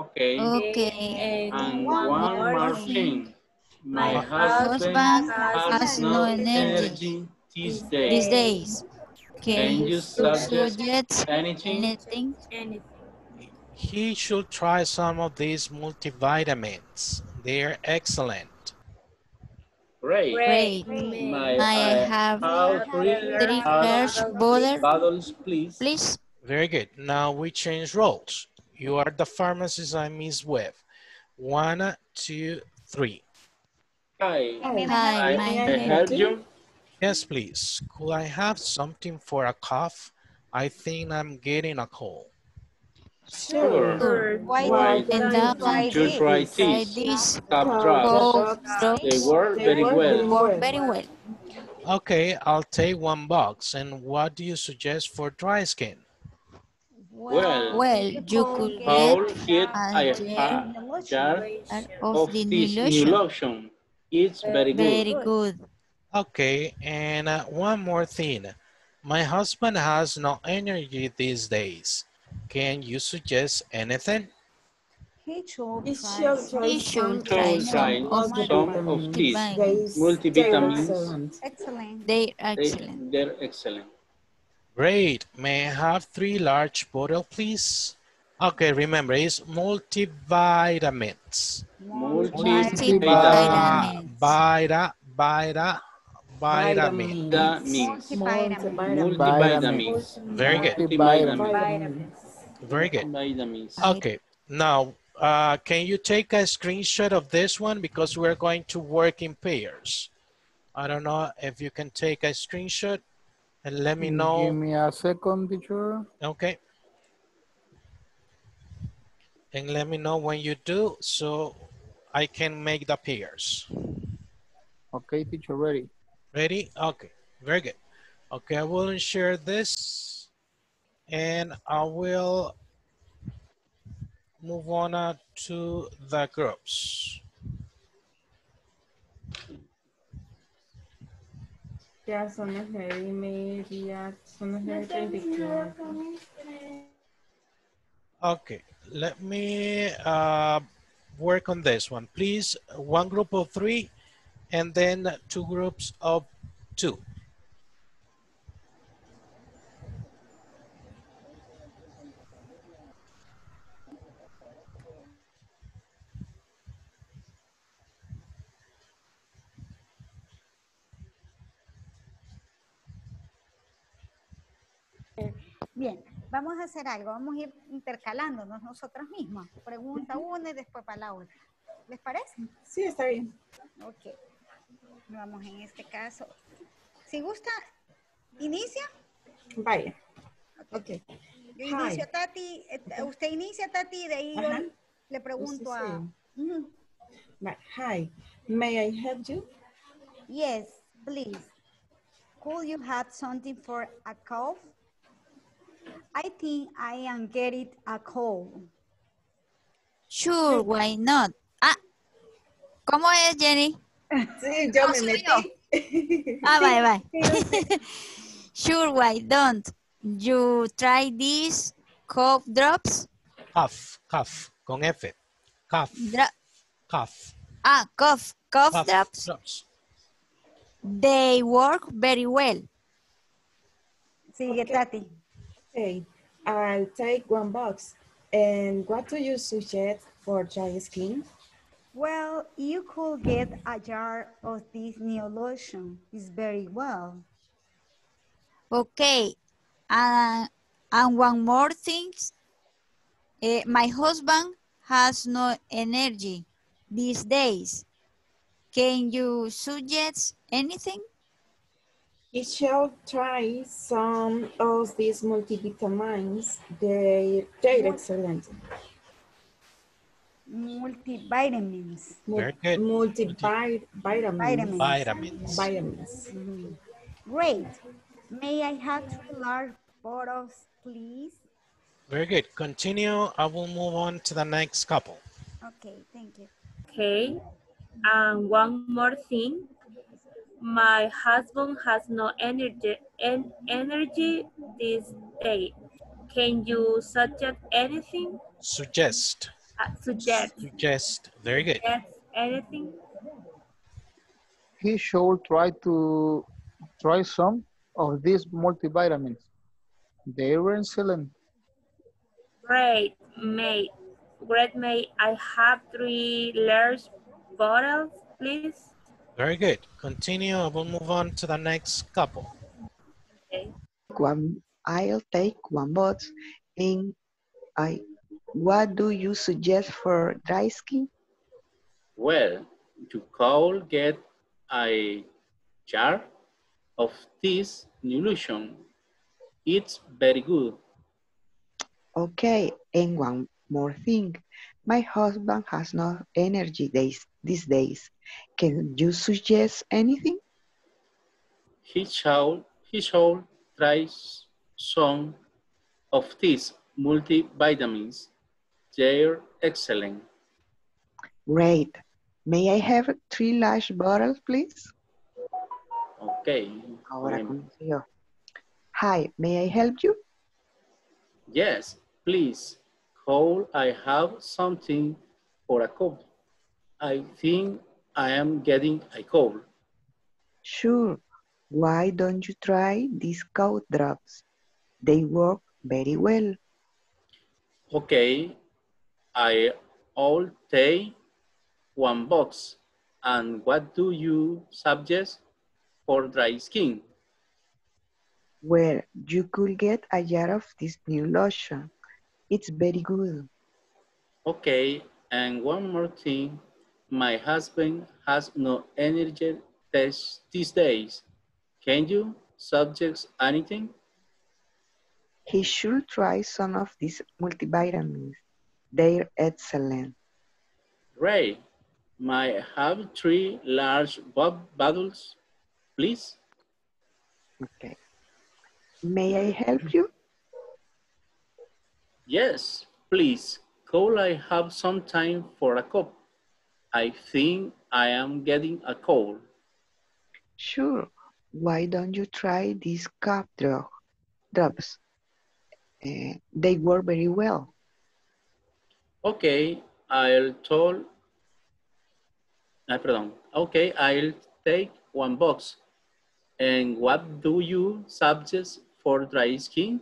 Okay. Okay. And one one more more thing. thing. My My husband husband has has no no energy these days. These days. days. Can Can you you suggest suggest anything? anything? Anything. He should try some of these multivitamins. They're excellent. Great. Great. May May I have three three large large bottles, bottles, please? please? Very good. Now we change roles. You are the pharmacist, I'm Miss Webb. One, two, three. Hi. Hi, May may I help you? Yes, please. Could I have something for a cough? I think I'm getting a cold. Sure. Sure. Why Why don't And you now try you this? try Try this? this Cough drops. They work very well. Work very well. Okay, I'll take one box. And what do you suggest for dry skin? Well, Well, you could Paul get get a a jar of of the this new new lotion. lotion. It's very good. Very good. Okay, and uh, one more thing. My husband has no energy these days. Can you suggest anything? He should He try some. try He some should try So try some of some of these multivitamins. They- multivitamins. they're excellent. Excellent. They They, excellent. they're excellent. Great. May I have three large bottle, please? Okay, remember, it's multivitamins. Multivitamins. Multivitamins. Vita, vita, vitamin. Vitamins. Multivitamin. Multivitamins. Very good. Multivitamins. Very good. Okay, now, uh, can you take a screenshot of this one because we're going to work in pairs? I don't know if you can take a screenshot And let me know. Give me a second, teacher. Okay. And let me know when you do so I can make the pairs. Okay, teacher, ready. Ready? Okay, very good. Okay, I will share this and I will move on uh, to the groups. Ya son las nueve y media, son las nueve treinta y cuatro. Okay, let me uh, work on this one. Please, one group of three and then two groups of two. Bien, vamos a hacer algo, vamos a ir intercalándonos nosotros mismos. Pregunta una y después para la otra. ¿Les parece? Sí, está bien. Ok. Vamos en este caso. Si gusta, inicia. Vaya. Ok. Yo Hi. inicio, Tati. eh, Usted inicia, Tati, y de ahí yo le pregunto a... Hi, may I help you? Yes, please. Could you have something for a cough? I think I am getting a cold. Sure, why not? Ah, ¿cómo es, Jenny? Sí, yo No, me metí. Ah, bye, bye. sure, why don't you try these cough drops? Cough, cough, con F. Cough, Dro- cough, ah, cough, cough cough drops. drops. They work very well. Sigue, Okay. Tati. Okay, I'll take one box. And what do you suggest for dry skin? Well, you could get a jar of this new lotion. It's very well. Okay. Uh, and one more thing. Eh, my husband has no energy these days. Can you suggest anything? You shall try some of these multivitamins. They, they're excellent. Multivitamins. Very good. Multivitamins. Vitamins. Vitamins. Vitamins. Mm-hmm. Great. May I have two large bottles, please? Very good. Continue. I will move on to the next couple. Okay, thank you. Okay. And one more thing. My husband has no energy en energy this day. Can you suggest anything? Suggest. Uh, suggest Suggest. Very good. yes, anything? He should try to try some of these multivitamins. They were excellent. Great, mate. Great, mate. I have three large bottles, please. Very good. Continue. I will move on to the next couple. Okay. One, I'll take one box. And I, what do you suggest for dry skin? Well, you could get a jar of this new lotion. It's very good. Okay, and one more thing. My husband has no energy days these days. Can you suggest anything? He shall, he shall try some of these multivitamins. They're excellent. Great. May I have three large bottles, please? Okay. Ahora. Hi, may I help you? Yes, please. Could I have something for a cold? I think I am getting a cold. Sure. Why don't you try these cold drops? They work very well. Okay, I all take one box. And what do you suggest for dry skin? Well, you could get a jar of this new lotion. It's very good. Okay, and one more thing. My husband has no energy this, these days. Can you suggest anything? He should try some of these multivitamins. They're excellent. Ray, may I have three large bo- bottles, please? Okay. May I help you? Yes, please. Could I have some time for a cup? I think I am getting a cold. Sure. Why don't you try these cough drop, drops? Eh, they work very well. Okay, I'll tell. Ah, perdón. Okay, I'll take one box. And what do you suggest for dry skin?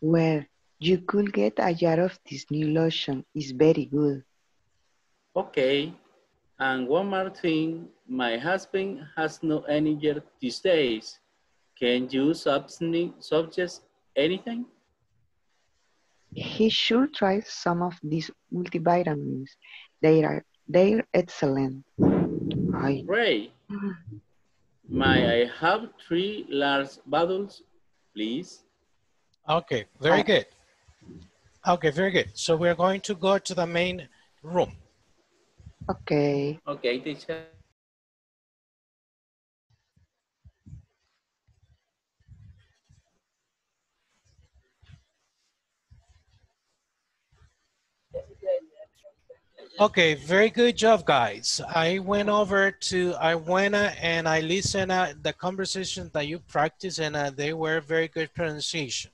Well, you could get a jar of this new lotion. It's very good. Okay. And one more thing, my husband has no energy these days. Can you suggest anything? He should try some of these multivitamins. They are they're excellent. Ay, Ray, may I have three large bottles, please? Okay, very good. Okay, very good. So we're going to go to the main room. Okay. Okay, teacher. Okay, very good job, guys. I went over to Iwena and I listened at the conversation that you practiced and uh, they were very good pronunciation.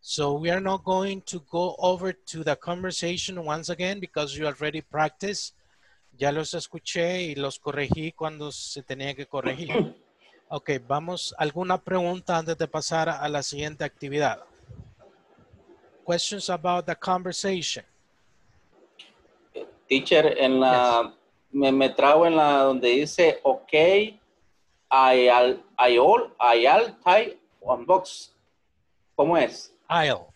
So we are not going to go over to the conversation once again because you already practiced. Ya los escuché y los corregí cuando se tenía que corregir. Ok, vamos, ¿alguna pregunta antes de pasar a la siguiente actividad? Questions about the conversation. Teacher, en la, me, me trago en la donde dice, ok, I all, I all, I all tie one box. ¿Cómo es? I'll,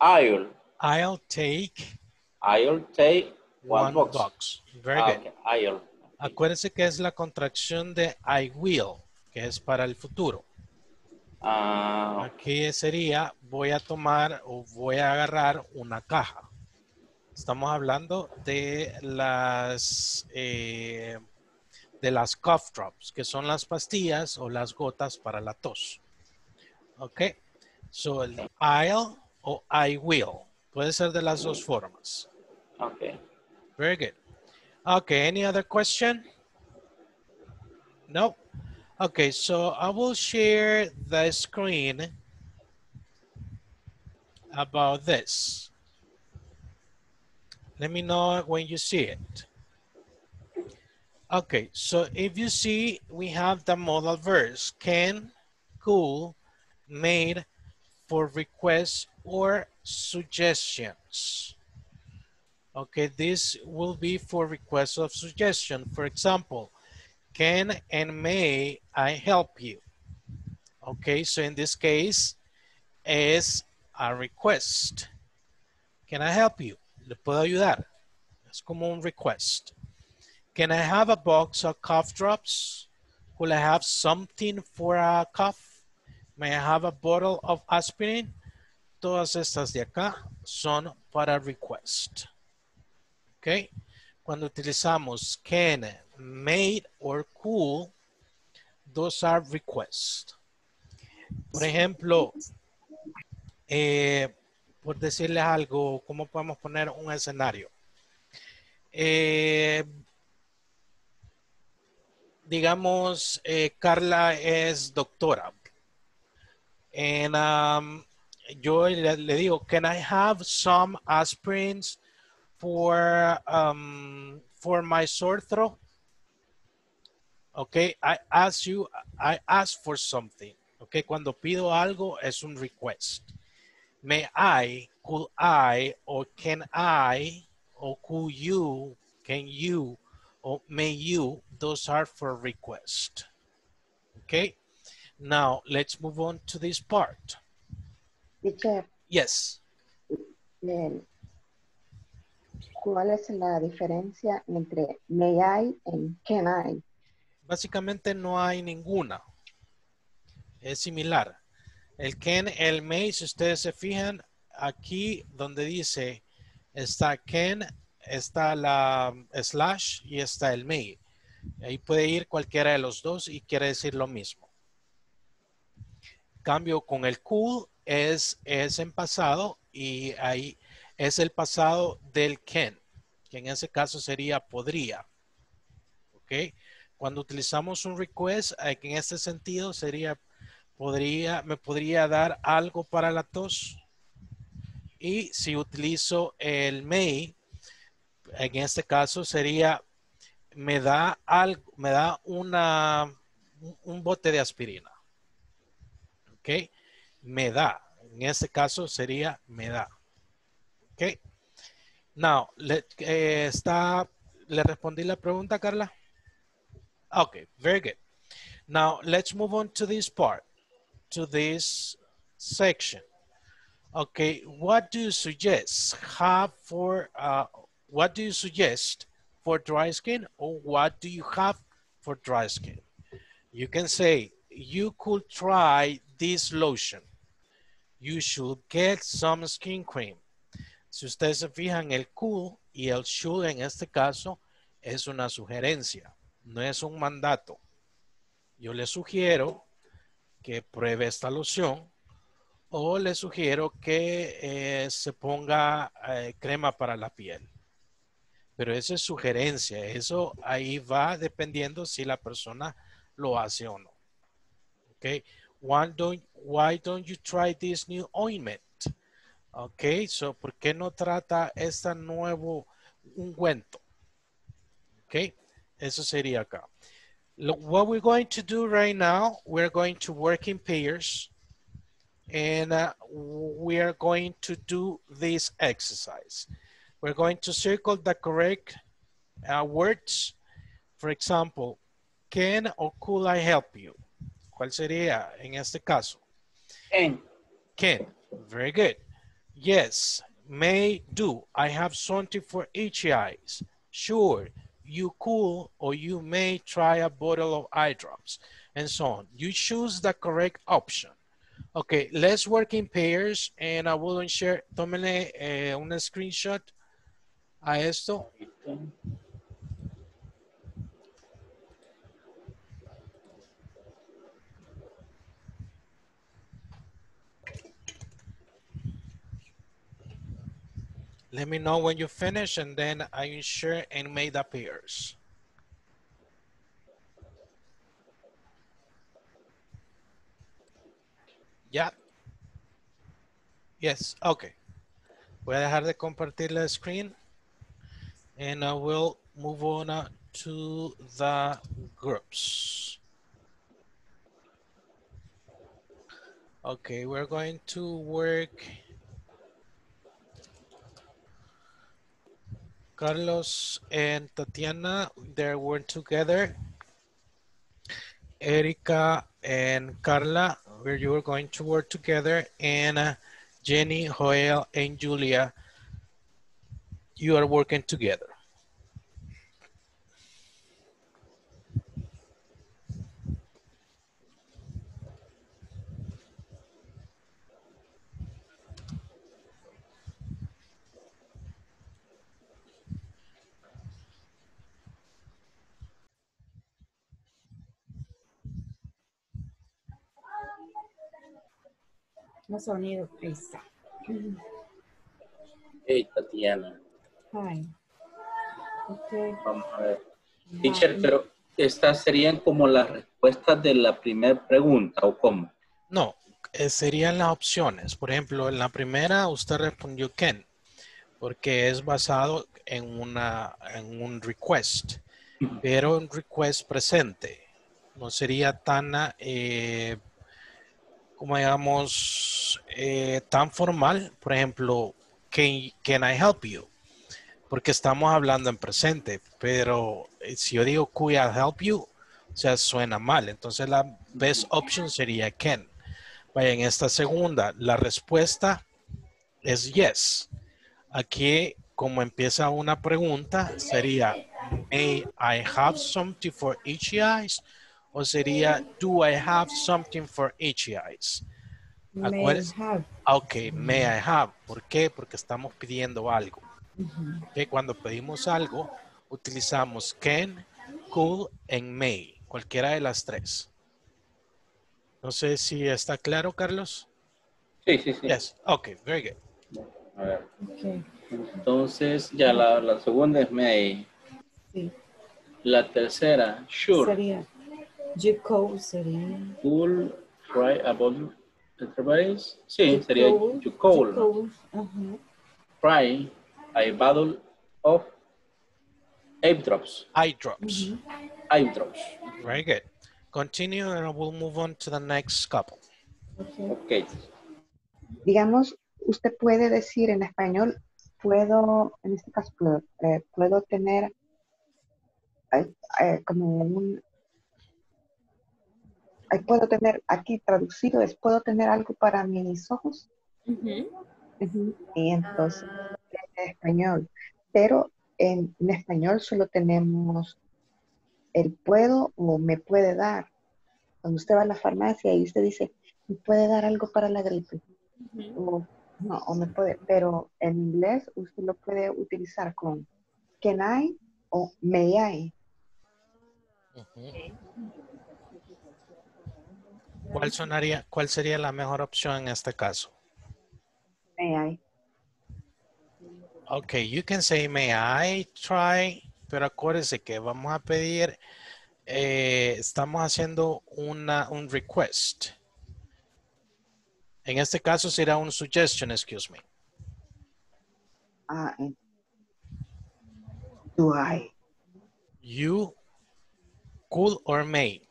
I'll, I'll take I'll take one, box. box. Very Ah, good. I'll. Acuérdense que es la contracción de I will, que es para el futuro. Ah, Aquí sería voy a tomar o voy a agarrar una caja. Estamos hablando de las eh, de las cough drops, que son las pastillas o las gotas para la tos. Ok. So el I'll o I will. Puede ser de las dos formas. ok. Very good. Okay, any other question? No? Okay, so I will share the screen about this. Let me know when you see it. Okay, so if you see, we have the modal verbs can, could, made for requests or suggestions. Okay, this will be for requests of suggestion. For example, can and may I help you? Okay, so in this case, es a request. Can I help you? ¿Le puedo ayudar? Es como un request. Can I have a box of cough drops? Will I have something for a cough? May I have a bottle of aspirin? Todas estas de acá son para request. ¿Ok? Cuando utilizamos can, made, or cool, those are requests. Por ejemplo, eh, por decirles algo, ¿cómo podemos poner un escenario? Eh, digamos, eh, Carla es doctora. And um, yo le, le digo, can I have some aspirins for um, for my sore throat? Okay, I ask you, I ask for something. Okay, cuando pido algo es un request. May I, could I, or can I, or could you, can you, or may you, those are for request. Okay, now let's move on to this part. Teacher, Yes. eh, ¿cuál es la diferencia entre may I y can I? Básicamente no hay ninguna. Es similar. El can, el may, si ustedes se fijan, aquí donde dice está can, está la slash y está el may. Ahí puede ir cualquiera de los dos y quiere decir lo mismo. Cambio con el cool es, es en pasado y ahí es el pasado del can, que en ese caso sería podría. ¿Ok? Cuando utilizamos un request, en este sentido sería, podría, me podría dar algo para la tos. Y si utilizo el may, en este caso sería, me da algo, me da una, un bote de aspirina. ¿Ok? Me da. En este caso sería me da. ¿Ok? Now, le, eh, está, ¿le respondí la pregunta, Carla? Okay, very good. Now, let's move on to this part, to this section. Okay, what do you suggest have for, uh, what do you suggest for dry skin or what do you have for dry skin? You can say, you could try this lotion. You should get some skin cream. Si ustedes se fijan, el could y el should en este caso es una sugerencia, no es un mandato. Yo le sugiero que pruebe esta loción o le sugiero que eh, se ponga eh, crema para la piel. Pero eso es sugerencia, eso ahí va dependiendo si la persona lo hace o no. Okay, why don't, why don't you try this new ointment? Okay, so ¿por qué no trata este nuevo ungüento? Okay, eso sería acá. Look, what we're going to do right now, we're going to work in pairs and uh, we are going to do this exercise. We're going to circle the correct uh, words. For example, can or could I help you? ¿Cuál sería en este caso? Can. Can. Very good. Yes. May do. I have something for itchy eyes. Sure. You could or you may try a bottle of eye drops and so on. You choose the correct option. Okay, let's work in pairs and I will share, tómenle eh, una screenshot a esto. Let me know when you finish and then I ensure and made pairs. Ya. Yes, okay. Voy a dejar de compartir la screen and I will move on uh, to the groups. Okay, we're going to work Carlos and Tatiana, they were together. Erika and Carla, where you were going to work together. And uh, Jenny, Joel, and Julia, you are working together. No sonido, ahí está. Hey, Tatiana. Hi. Okay. Vamos a ver. Teacher, pero estas serían como las respuestas de la primera pregunta, ¿o cómo? No, eh, serían las opciones. Por ejemplo, en la primera usted respondió can, porque es basado en, una, en un request, pero un request presente. No sería tan, eh, como digamos, eh, tan formal. Por ejemplo, can, can I help you? Porque estamos hablando en presente, pero eh, si yo digo could I help you, o sea, suena mal. Entonces la best option sería can. Vaya, en esta segunda, la respuesta es yes. Aquí, como empieza una pregunta, sería, may I have something for itchy eyes? O sería do I have something for itchy eyes? May Acuérdense- have. Ah, Ok, may I have. ¿Por qué? Porque estamos pidiendo algo. Ok, Cuando pedimos algo, utilizamos can, could, and may. Cualquiera de las tres. No sé si está claro, Carlos. Sí, sí, sí. Yes. Ok, very good. A ver. Entonces, ya la, la segunda es may. sí. La tercera, sure. Sería. Could sería. Cool, try about enterprise. Sí, You sería ajá. Try a bottle of eye drops. Eye drops. Eye drops. Very good. Continue and we'll move on to the next couple. Ok. Digamos, usted puede decir en español, puedo, en este caso, puedo, eh, puedo tener eh, eh, como un... puedo tener, aquí traducido es, puedo tener algo para mis ojos. Y entonces, en español. Pero en, en español solo tenemos el puedo o me puede dar. Cuando usted va a la farmacia y usted dice, me puede dar algo para la gripe. O, no, o me puede, pero en inglés usted lo puede utilizar con can I o may I. ¿Cuál, sonaría, ¿Cuál sería la mejor opción en este caso? May I. Ok, you can say may I try, pero acuérdese que vamos a pedir, eh, estamos haciendo una, un request. En este caso será un suggestion, excuse me. En- do I. You could or may.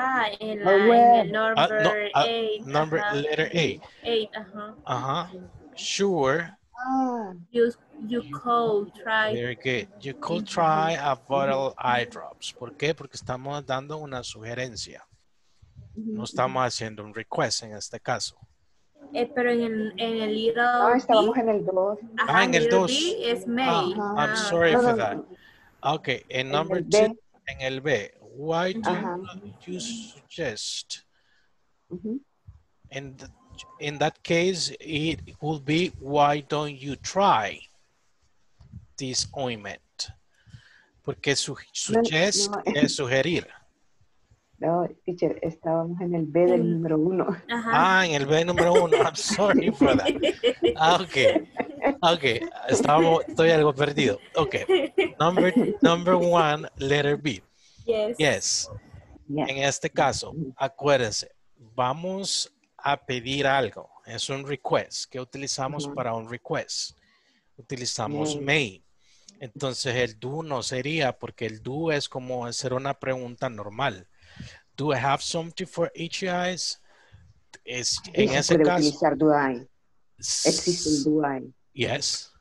Ah, en, la, en el Ah, number no, ah, 8. number letter A. 8, ajá. Ajá. Sure. Ah, You, you could try. Very good. You could try a bottle eye drops. ¿Por qué? Porque estamos dando una sugerencia. No estamos haciendo un request en este caso. Eh, pero en el, en el little ah, estábamos B, en el 2. ajá, Ah, en el little dos. B es may. Ah, I'm Ah, sorry No, for no, that. no. Okay, en number el two, B. en el B, why do Ajá. you suggest? Ujú. In, the- in that case, it would be, why don't you try this ointment? Porque su, suggest no. es sugerir. No, teacher, estábamos en el B del número 1. Ajá. Ah, en el B número uno. I'm sorry for that. Ah, ok. Ok, estábamos, estoy algo perdido. Ok. Number, number one, letter B. Yes. Yes. Yes. En este caso, acuérdense, vamos a pedir algo. Es un request. ¿Qué utilizamos para un request? Utilizamos May. may. Entonces el do no sería porque el do es como hacer una pregunta normal. Do I have something for each eyes? Es, en se ese puede caso, utilizar do I. Existe el do I. yes.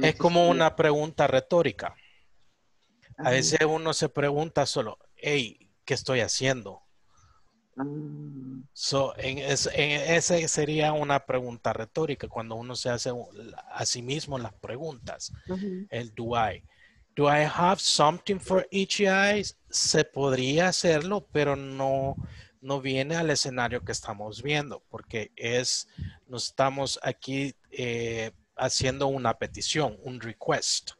Es como una pregunta retórica. A veces uno se pregunta solo, hey, ¿qué estoy haciendo? Ah, So, en, es- en ese sería una pregunta retórica cuando uno se hace a sí mismo las preguntas. El do I. Do I have something for each eye? Se podría hacerlo, pero no, no viene al escenario que estamos viendo, porque es, no estamos aquí eh, haciendo una petición, un request.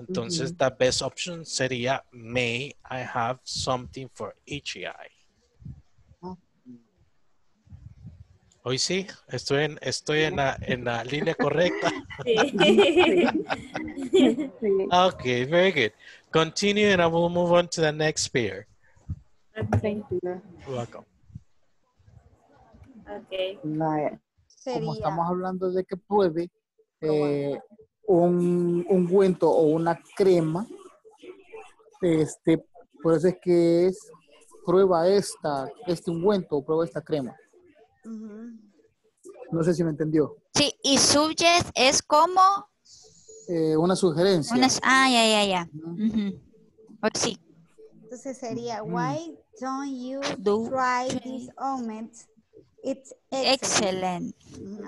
Entonces, Ujú. the best option sería, may I have something for each eye? Ah. Hoy sí, estoy en, estoy en la, en la línea correcta. sí. Sí. Okay, very good. Continue and I will move on to the next pair. Thank You're welcome. Okay. Vaya. como Sería, estamos hablando de que pruebe eh, un ungüento o una crema, este, por eso es que es prueba esta, este ungüento o prueba esta crema. No sé si me entendió. Sí, y suggest es como Eh, una sugerencia. ah, ya, ya, ya. Ujú. Ujú. Oh, sí. Entonces sería, why don't you Do try this ointment? It's excellent.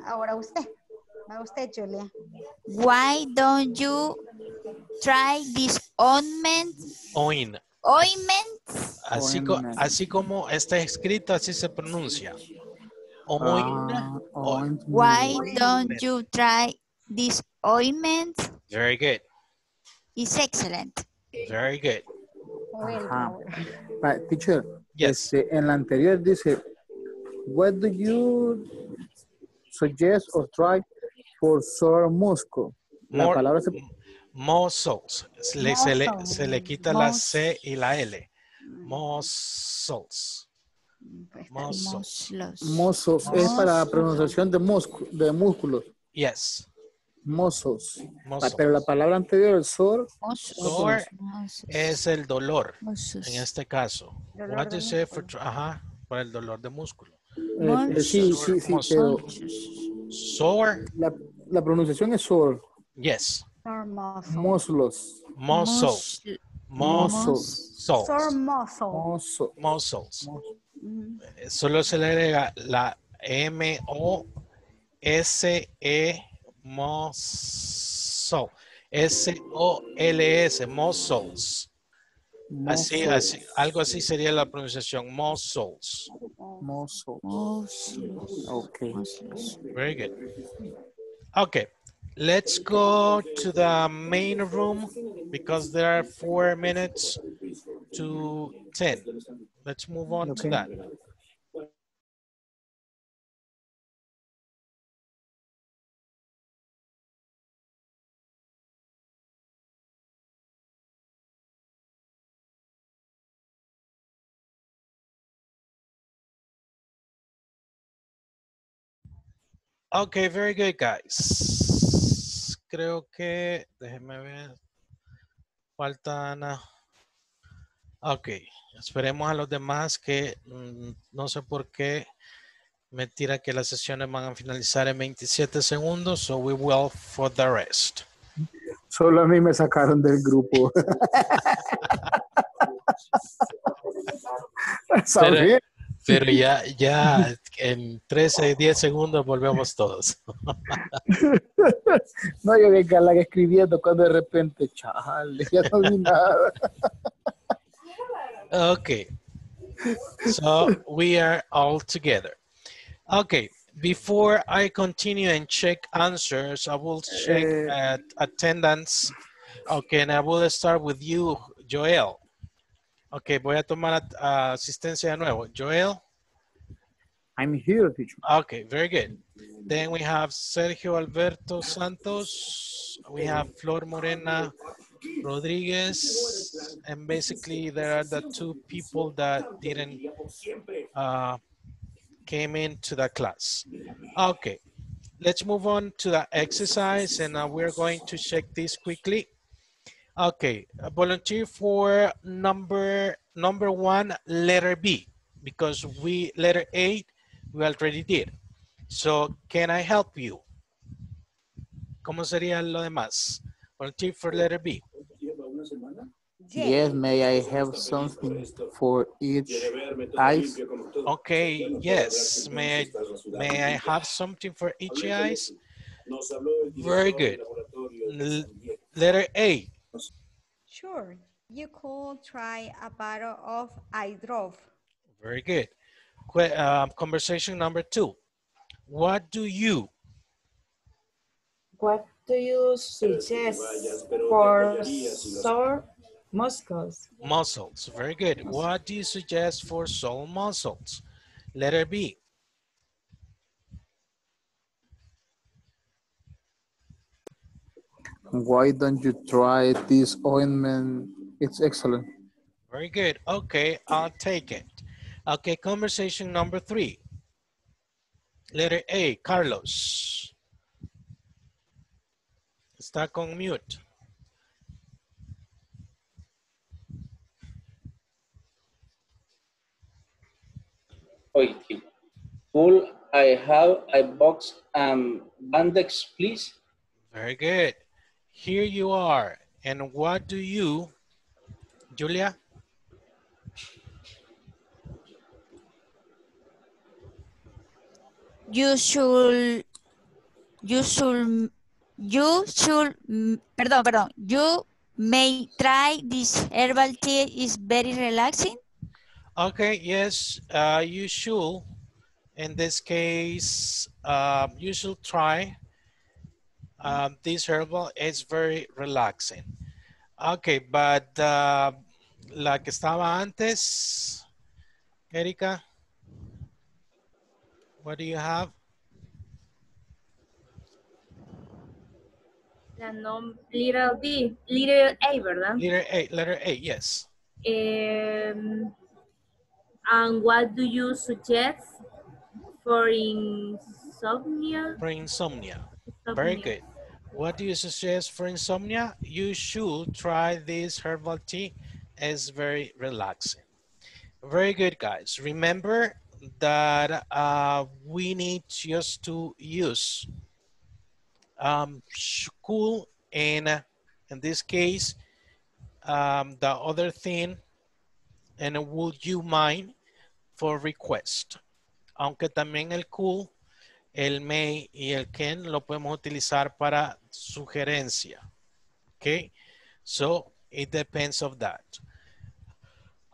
Ahora usted. Ahora usted, Julia. Why don't you try this ointment? Oin, ointment, Así, co- así como está escrito, así se pronuncia. Oin- Ah, ointment. why don't you try this ointment? Very good. It's excellent. Very good. Ajá. Ah, teacher, Yes. este, en la anterior dice, what do you suggest or try for sore muscle? La More- palabra se, Muscles. Se le, se le- se le quita la C y la L. Muscles. Muscles. Muscles. muscles es para la pronunciación de, de músculos. Yes. Muscles. Muscles. Pero la palabra anterior, el sore, Muscles. Sore Muscles. Es el dolor, Muscles. en este caso. Dolor What you say for, ajá, para el dolor de músculo. eh, eh, sí, sí, sí, pero la, la pronunciación es sour. Yes. Sour mussel. Muslos. Mussel. Mussel. Sour mussel. Mm-hmm. Solo se le agrega la M-O-S-E mussel. S-O-L-S, mussels. Así, Muscles. así, algo así sería la pronunciación, muscles. Muscle. Muscles. Okay. Very good. Okay, let's go to the main room because there are four minutes to 10. Let's move on to that. Okay, very good, guys. Creo que, déjenme ver. Falta Ana. Ok, esperemos a los demás que mm, no sé por qué me tira que las sesiones van a finalizar en 27 segundos, so we will for the rest. Solo a mí me sacaron del grupo. ¿Sabes? Pero ya, ya en 13, 10 segundos volvemos todos. No, yo vi que la que escribiendo cuando de repente, chale, ya no vi nada. Okay. So we are all together. Okay. Before I continue and check answers, I will check at attendance. Okay, and I will start with you, Joel. Okay, voy a tomar ah, asistencia de nuevo. Joel. I'm here, teacher. Okay, very good. Then we have Sergio Alberto Santos. We have Flor Morena Rodriguez. And basically there are the two people that didn't uh, came into the class. Okay, let's move on to the exercise and uh, we're going to check this quickly. Okay, volunteer for number number one, letter B, because we letter A we already did. So can I help you? ¿Cómo sería lo demás? Volunteer for letter B. Yes, may I have something for each eyes? Okay, yes. May I, may I have something for each eyes? Very good. Letter A. Sure. You could try a bottle of eye drop. Very good. Que- uh, conversation number two. What do you? What do you suggest for sore muscles? Muscles. Very good. What do you suggest for sore muscles? Letter B. Why don't you try this ointment? It's excellent. Very good. Okay, I'll take it. Okay, conversation number three. Letter A, Carlos. Está con mute. Okay. Could I have a box and bandex, please? Very good. Here you are. And what do you, Julia? You should, you should, you should, perdón, perdón, you may try this herbal tea is very relaxing. Okay, yes, uh, you should. In this case, uh, you should try um, this herbal. is very relaxing. Okay, but uh, la que estaba antes, Erika, what do you have? La nom little B, little A, ¿verdad? Letter A, letter A, yes. Um, and what do you suggest for insomnia? For insomnia. Very good. What do you suggest for insomnia? You should try this herbal tea. It's very relaxing. Very good, guys. Remember that uh, we need just to use um, school and in this case, um, the other thing, and would you mind for request. Aunque también el cool, el may y el can lo podemos utilizar para sugerencia. Okay, so it depends of that.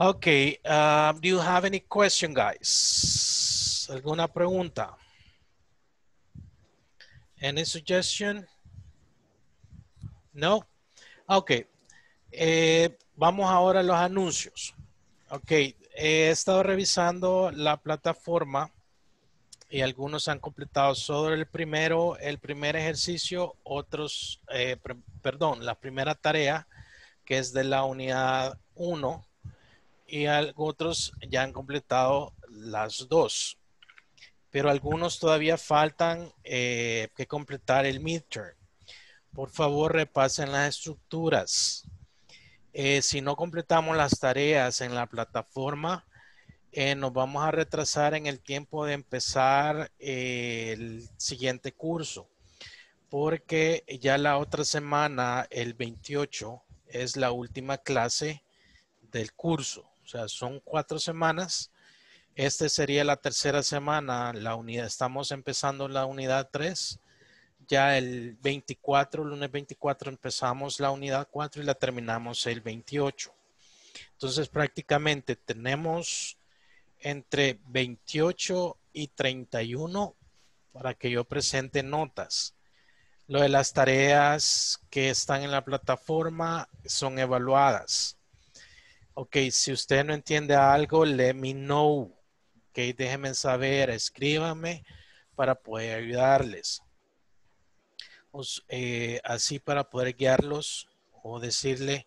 Okay, um, do you have any question, guys? ¿Alguna pregunta? Any suggestion? No? Ok. Eh, vamos ahora a los anuncios. Ok. He estado revisando la plataforma y algunos han completado solo el primero, el primer ejercicio, otros, eh, per- perdón, la primera tarea, que es de la unidad 1, y otros ya han completado las dos. Pero algunos todavía faltan eh, que completar el midterm. Por favor, repasen las estructuras. Eh, si no completamos las tareas en la plataforma, eh, nos vamos a retrasar en el tiempo de empezar eh, el siguiente curso. Porque ya la otra semana, el 28, es la última clase del curso. O sea, son cuatro semanas. Este sería la tercera semana, la unidad, estamos empezando la unidad 3. Ya el 24, lunes 24, empezamos la unidad 4 y la terminamos el 28. Entonces, prácticamente tenemos entre 28 y 31 para que yo presente notas. Lo de las tareas que están en la plataforma son evaluadas. Ok, si usted no entiende algo, let me know. Ok, déjenme saber, escríbanme para poder ayudarles. Eh, así para poder guiarlos o decirle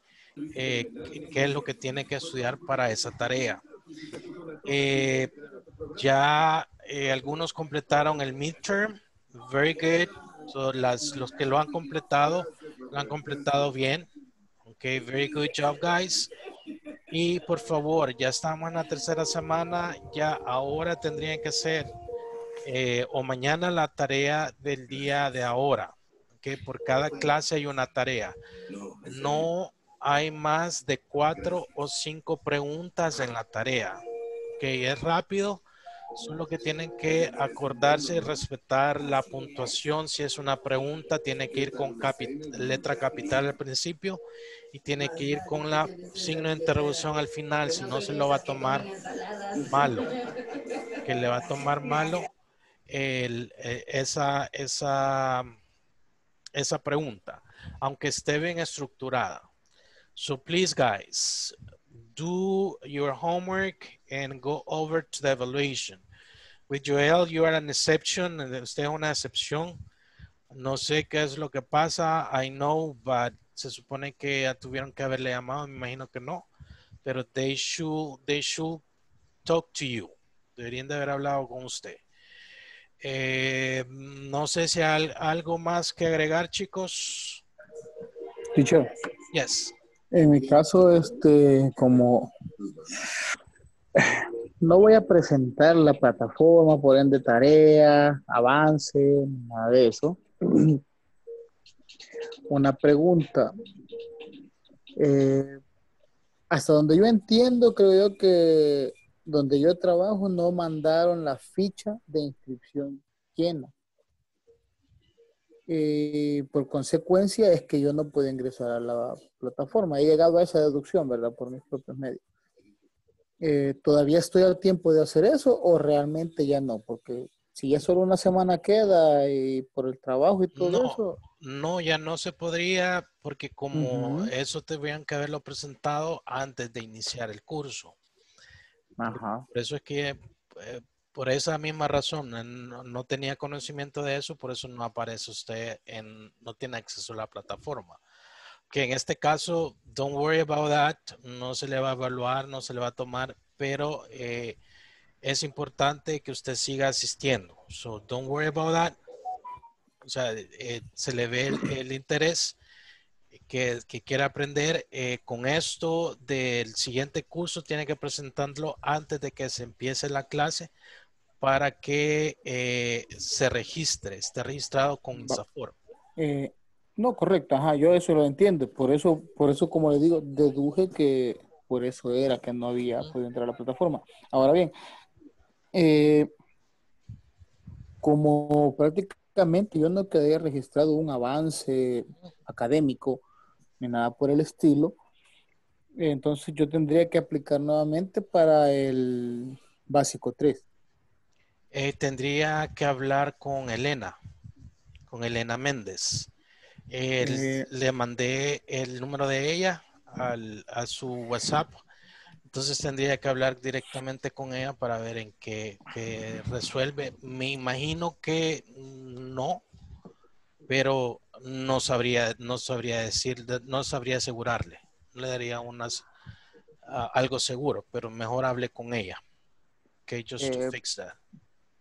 eh, qué es lo que tiene que estudiar para esa tarea. Eh, ya eh, algunos completaron el midterm. Very good. So, las, los que lo han completado, lo han completado bien. Ok, very good job, guys. Y por favor, ya estamos en la tercera semana, ya ahora tendrían que hacer eh, o mañana la tarea del día de ahora. Que por cada clase hay una tarea. No hay más de cuatro o cinco preguntas en la tarea. Que es rápido, solo que tienen que acordarse y respetar la puntuación. Si es una pregunta, tiene que ir con letra capital al principio y tiene que ir con la signo de interrogación al final, si no se lo va a tomar malo. Que le va a tomar malo eh, esa, esa, esa pregunta, aunque esté bien estructurada. So please, guys, do your homework and go over to the evaluation. With Joel, you are an exception. Usted es una excepción. No sé qué es lo que pasa. I know, but se supone que tuvieron que haberle llamado. Me imagino que no. Pero they should, they should talk to you. Deberían de haber hablado con usted. Eh, no sé si hay al- algo más que agregar, chicos. Teacher, Yes. En mi caso, este, como no voy a presentar la plataforma, por ende tarea, avance, nada de eso. Una pregunta. Eh, hasta donde yo entiendo, creo yo que donde yo trabajo no mandaron la ficha de inscripción llena. Y por consecuencia es que yo no puedo ingresar a la plataforma. He llegado a esa deducción, ¿verdad? Por mis propios medios. Eh, ¿Todavía estoy al tiempo de hacer eso o realmente ya no? Porque si ya solo una semana queda y por el trabajo y todo No, eso. no, ya no se podría porque como Ujú. eso tendrían que haberlo presentado antes de iniciar el curso. Ajá. Por eso es que, eh, por esa misma razón, no, no tenía conocimiento de eso, por eso no aparece usted en, no tiene acceso a la plataforma. Que en este caso, don't worry about that, no se le va a evaluar, no se le va a tomar, pero eh, es importante que usted siga asistiendo. So, don't worry about that. O sea, eh, se le ve el, el interés que, que quiere aprender eh, con esto del siguiente curso, tiene que presentarlo antes de que se empiece la clase para que eh, se registre, esté registrado con INSAFOR. Eh, no, correcto, ajá, yo eso lo entiendo. Por eso, por eso, como le digo, deduje que por eso era que no había podido entrar a la plataforma. Ahora bien, eh, como prácticamente yo no quedé registrado un avance académico ni nada por el estilo, entonces yo tendría que aplicar nuevamente para el básico 3. Eh, tendría que hablar con Elena, con Elena Méndez. Eh, Eh. le mandé el número de ella al- a su WhatsApp. Entonces tendría que hablar directamente con ella para ver en qué, qué resuelve. Me imagino que no, pero no sabría, no sabría decir, no sabría asegurarle. Le daría unas algo seguro, pero mejor hable con ella. Okay, just to fix that.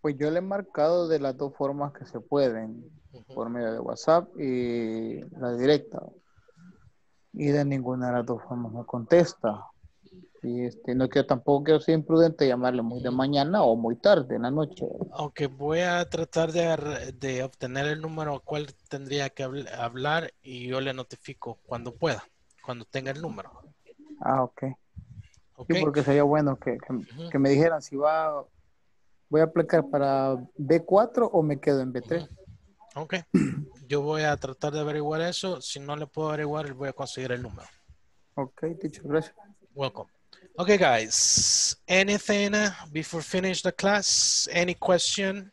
Pues yo le he marcado de las dos formas que se pueden, por medio de WhatsApp y la directa. Y de ninguna de las dos formas me contesta. Y este, no quiero tampoco quiero ser imprudente llamarle muy de mañana o muy tarde en la noche. Aunque voy a tratar de, de obtener el número al cual tendría que habl- hablar y yo le notifico cuando pueda, cuando tenga el número. Ah, ok. Ok. Sí, porque sería bueno que, que- que me dijeran si va, voy a aplicar para B4 o me quedo en B3. Ok. Yo voy a tratar de averiguar eso. Si no le puedo averiguar, voy a conseguir el número. Ok, teacher, gracias. Welcome. Okay, guys. Anything before finish the class? Any question?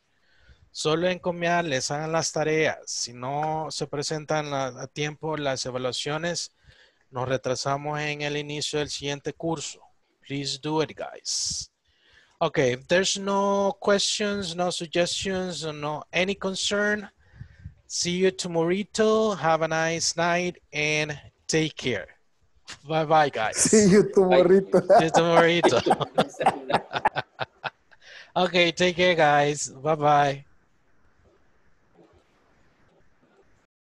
Solo encomiarles, hagan las tareas. Si no se presentan a, a tiempo las evaluaciones, nos retrasamos en el inicio del siguiente curso. Please do it, guys. Okay, if there's no questions, no suggestions, or no any concern, see you tomorrow. Have a nice night and take care. Bye bye, guys. Sí, you morrito. See you tomorrow. okay, take care, guys. Bye bye.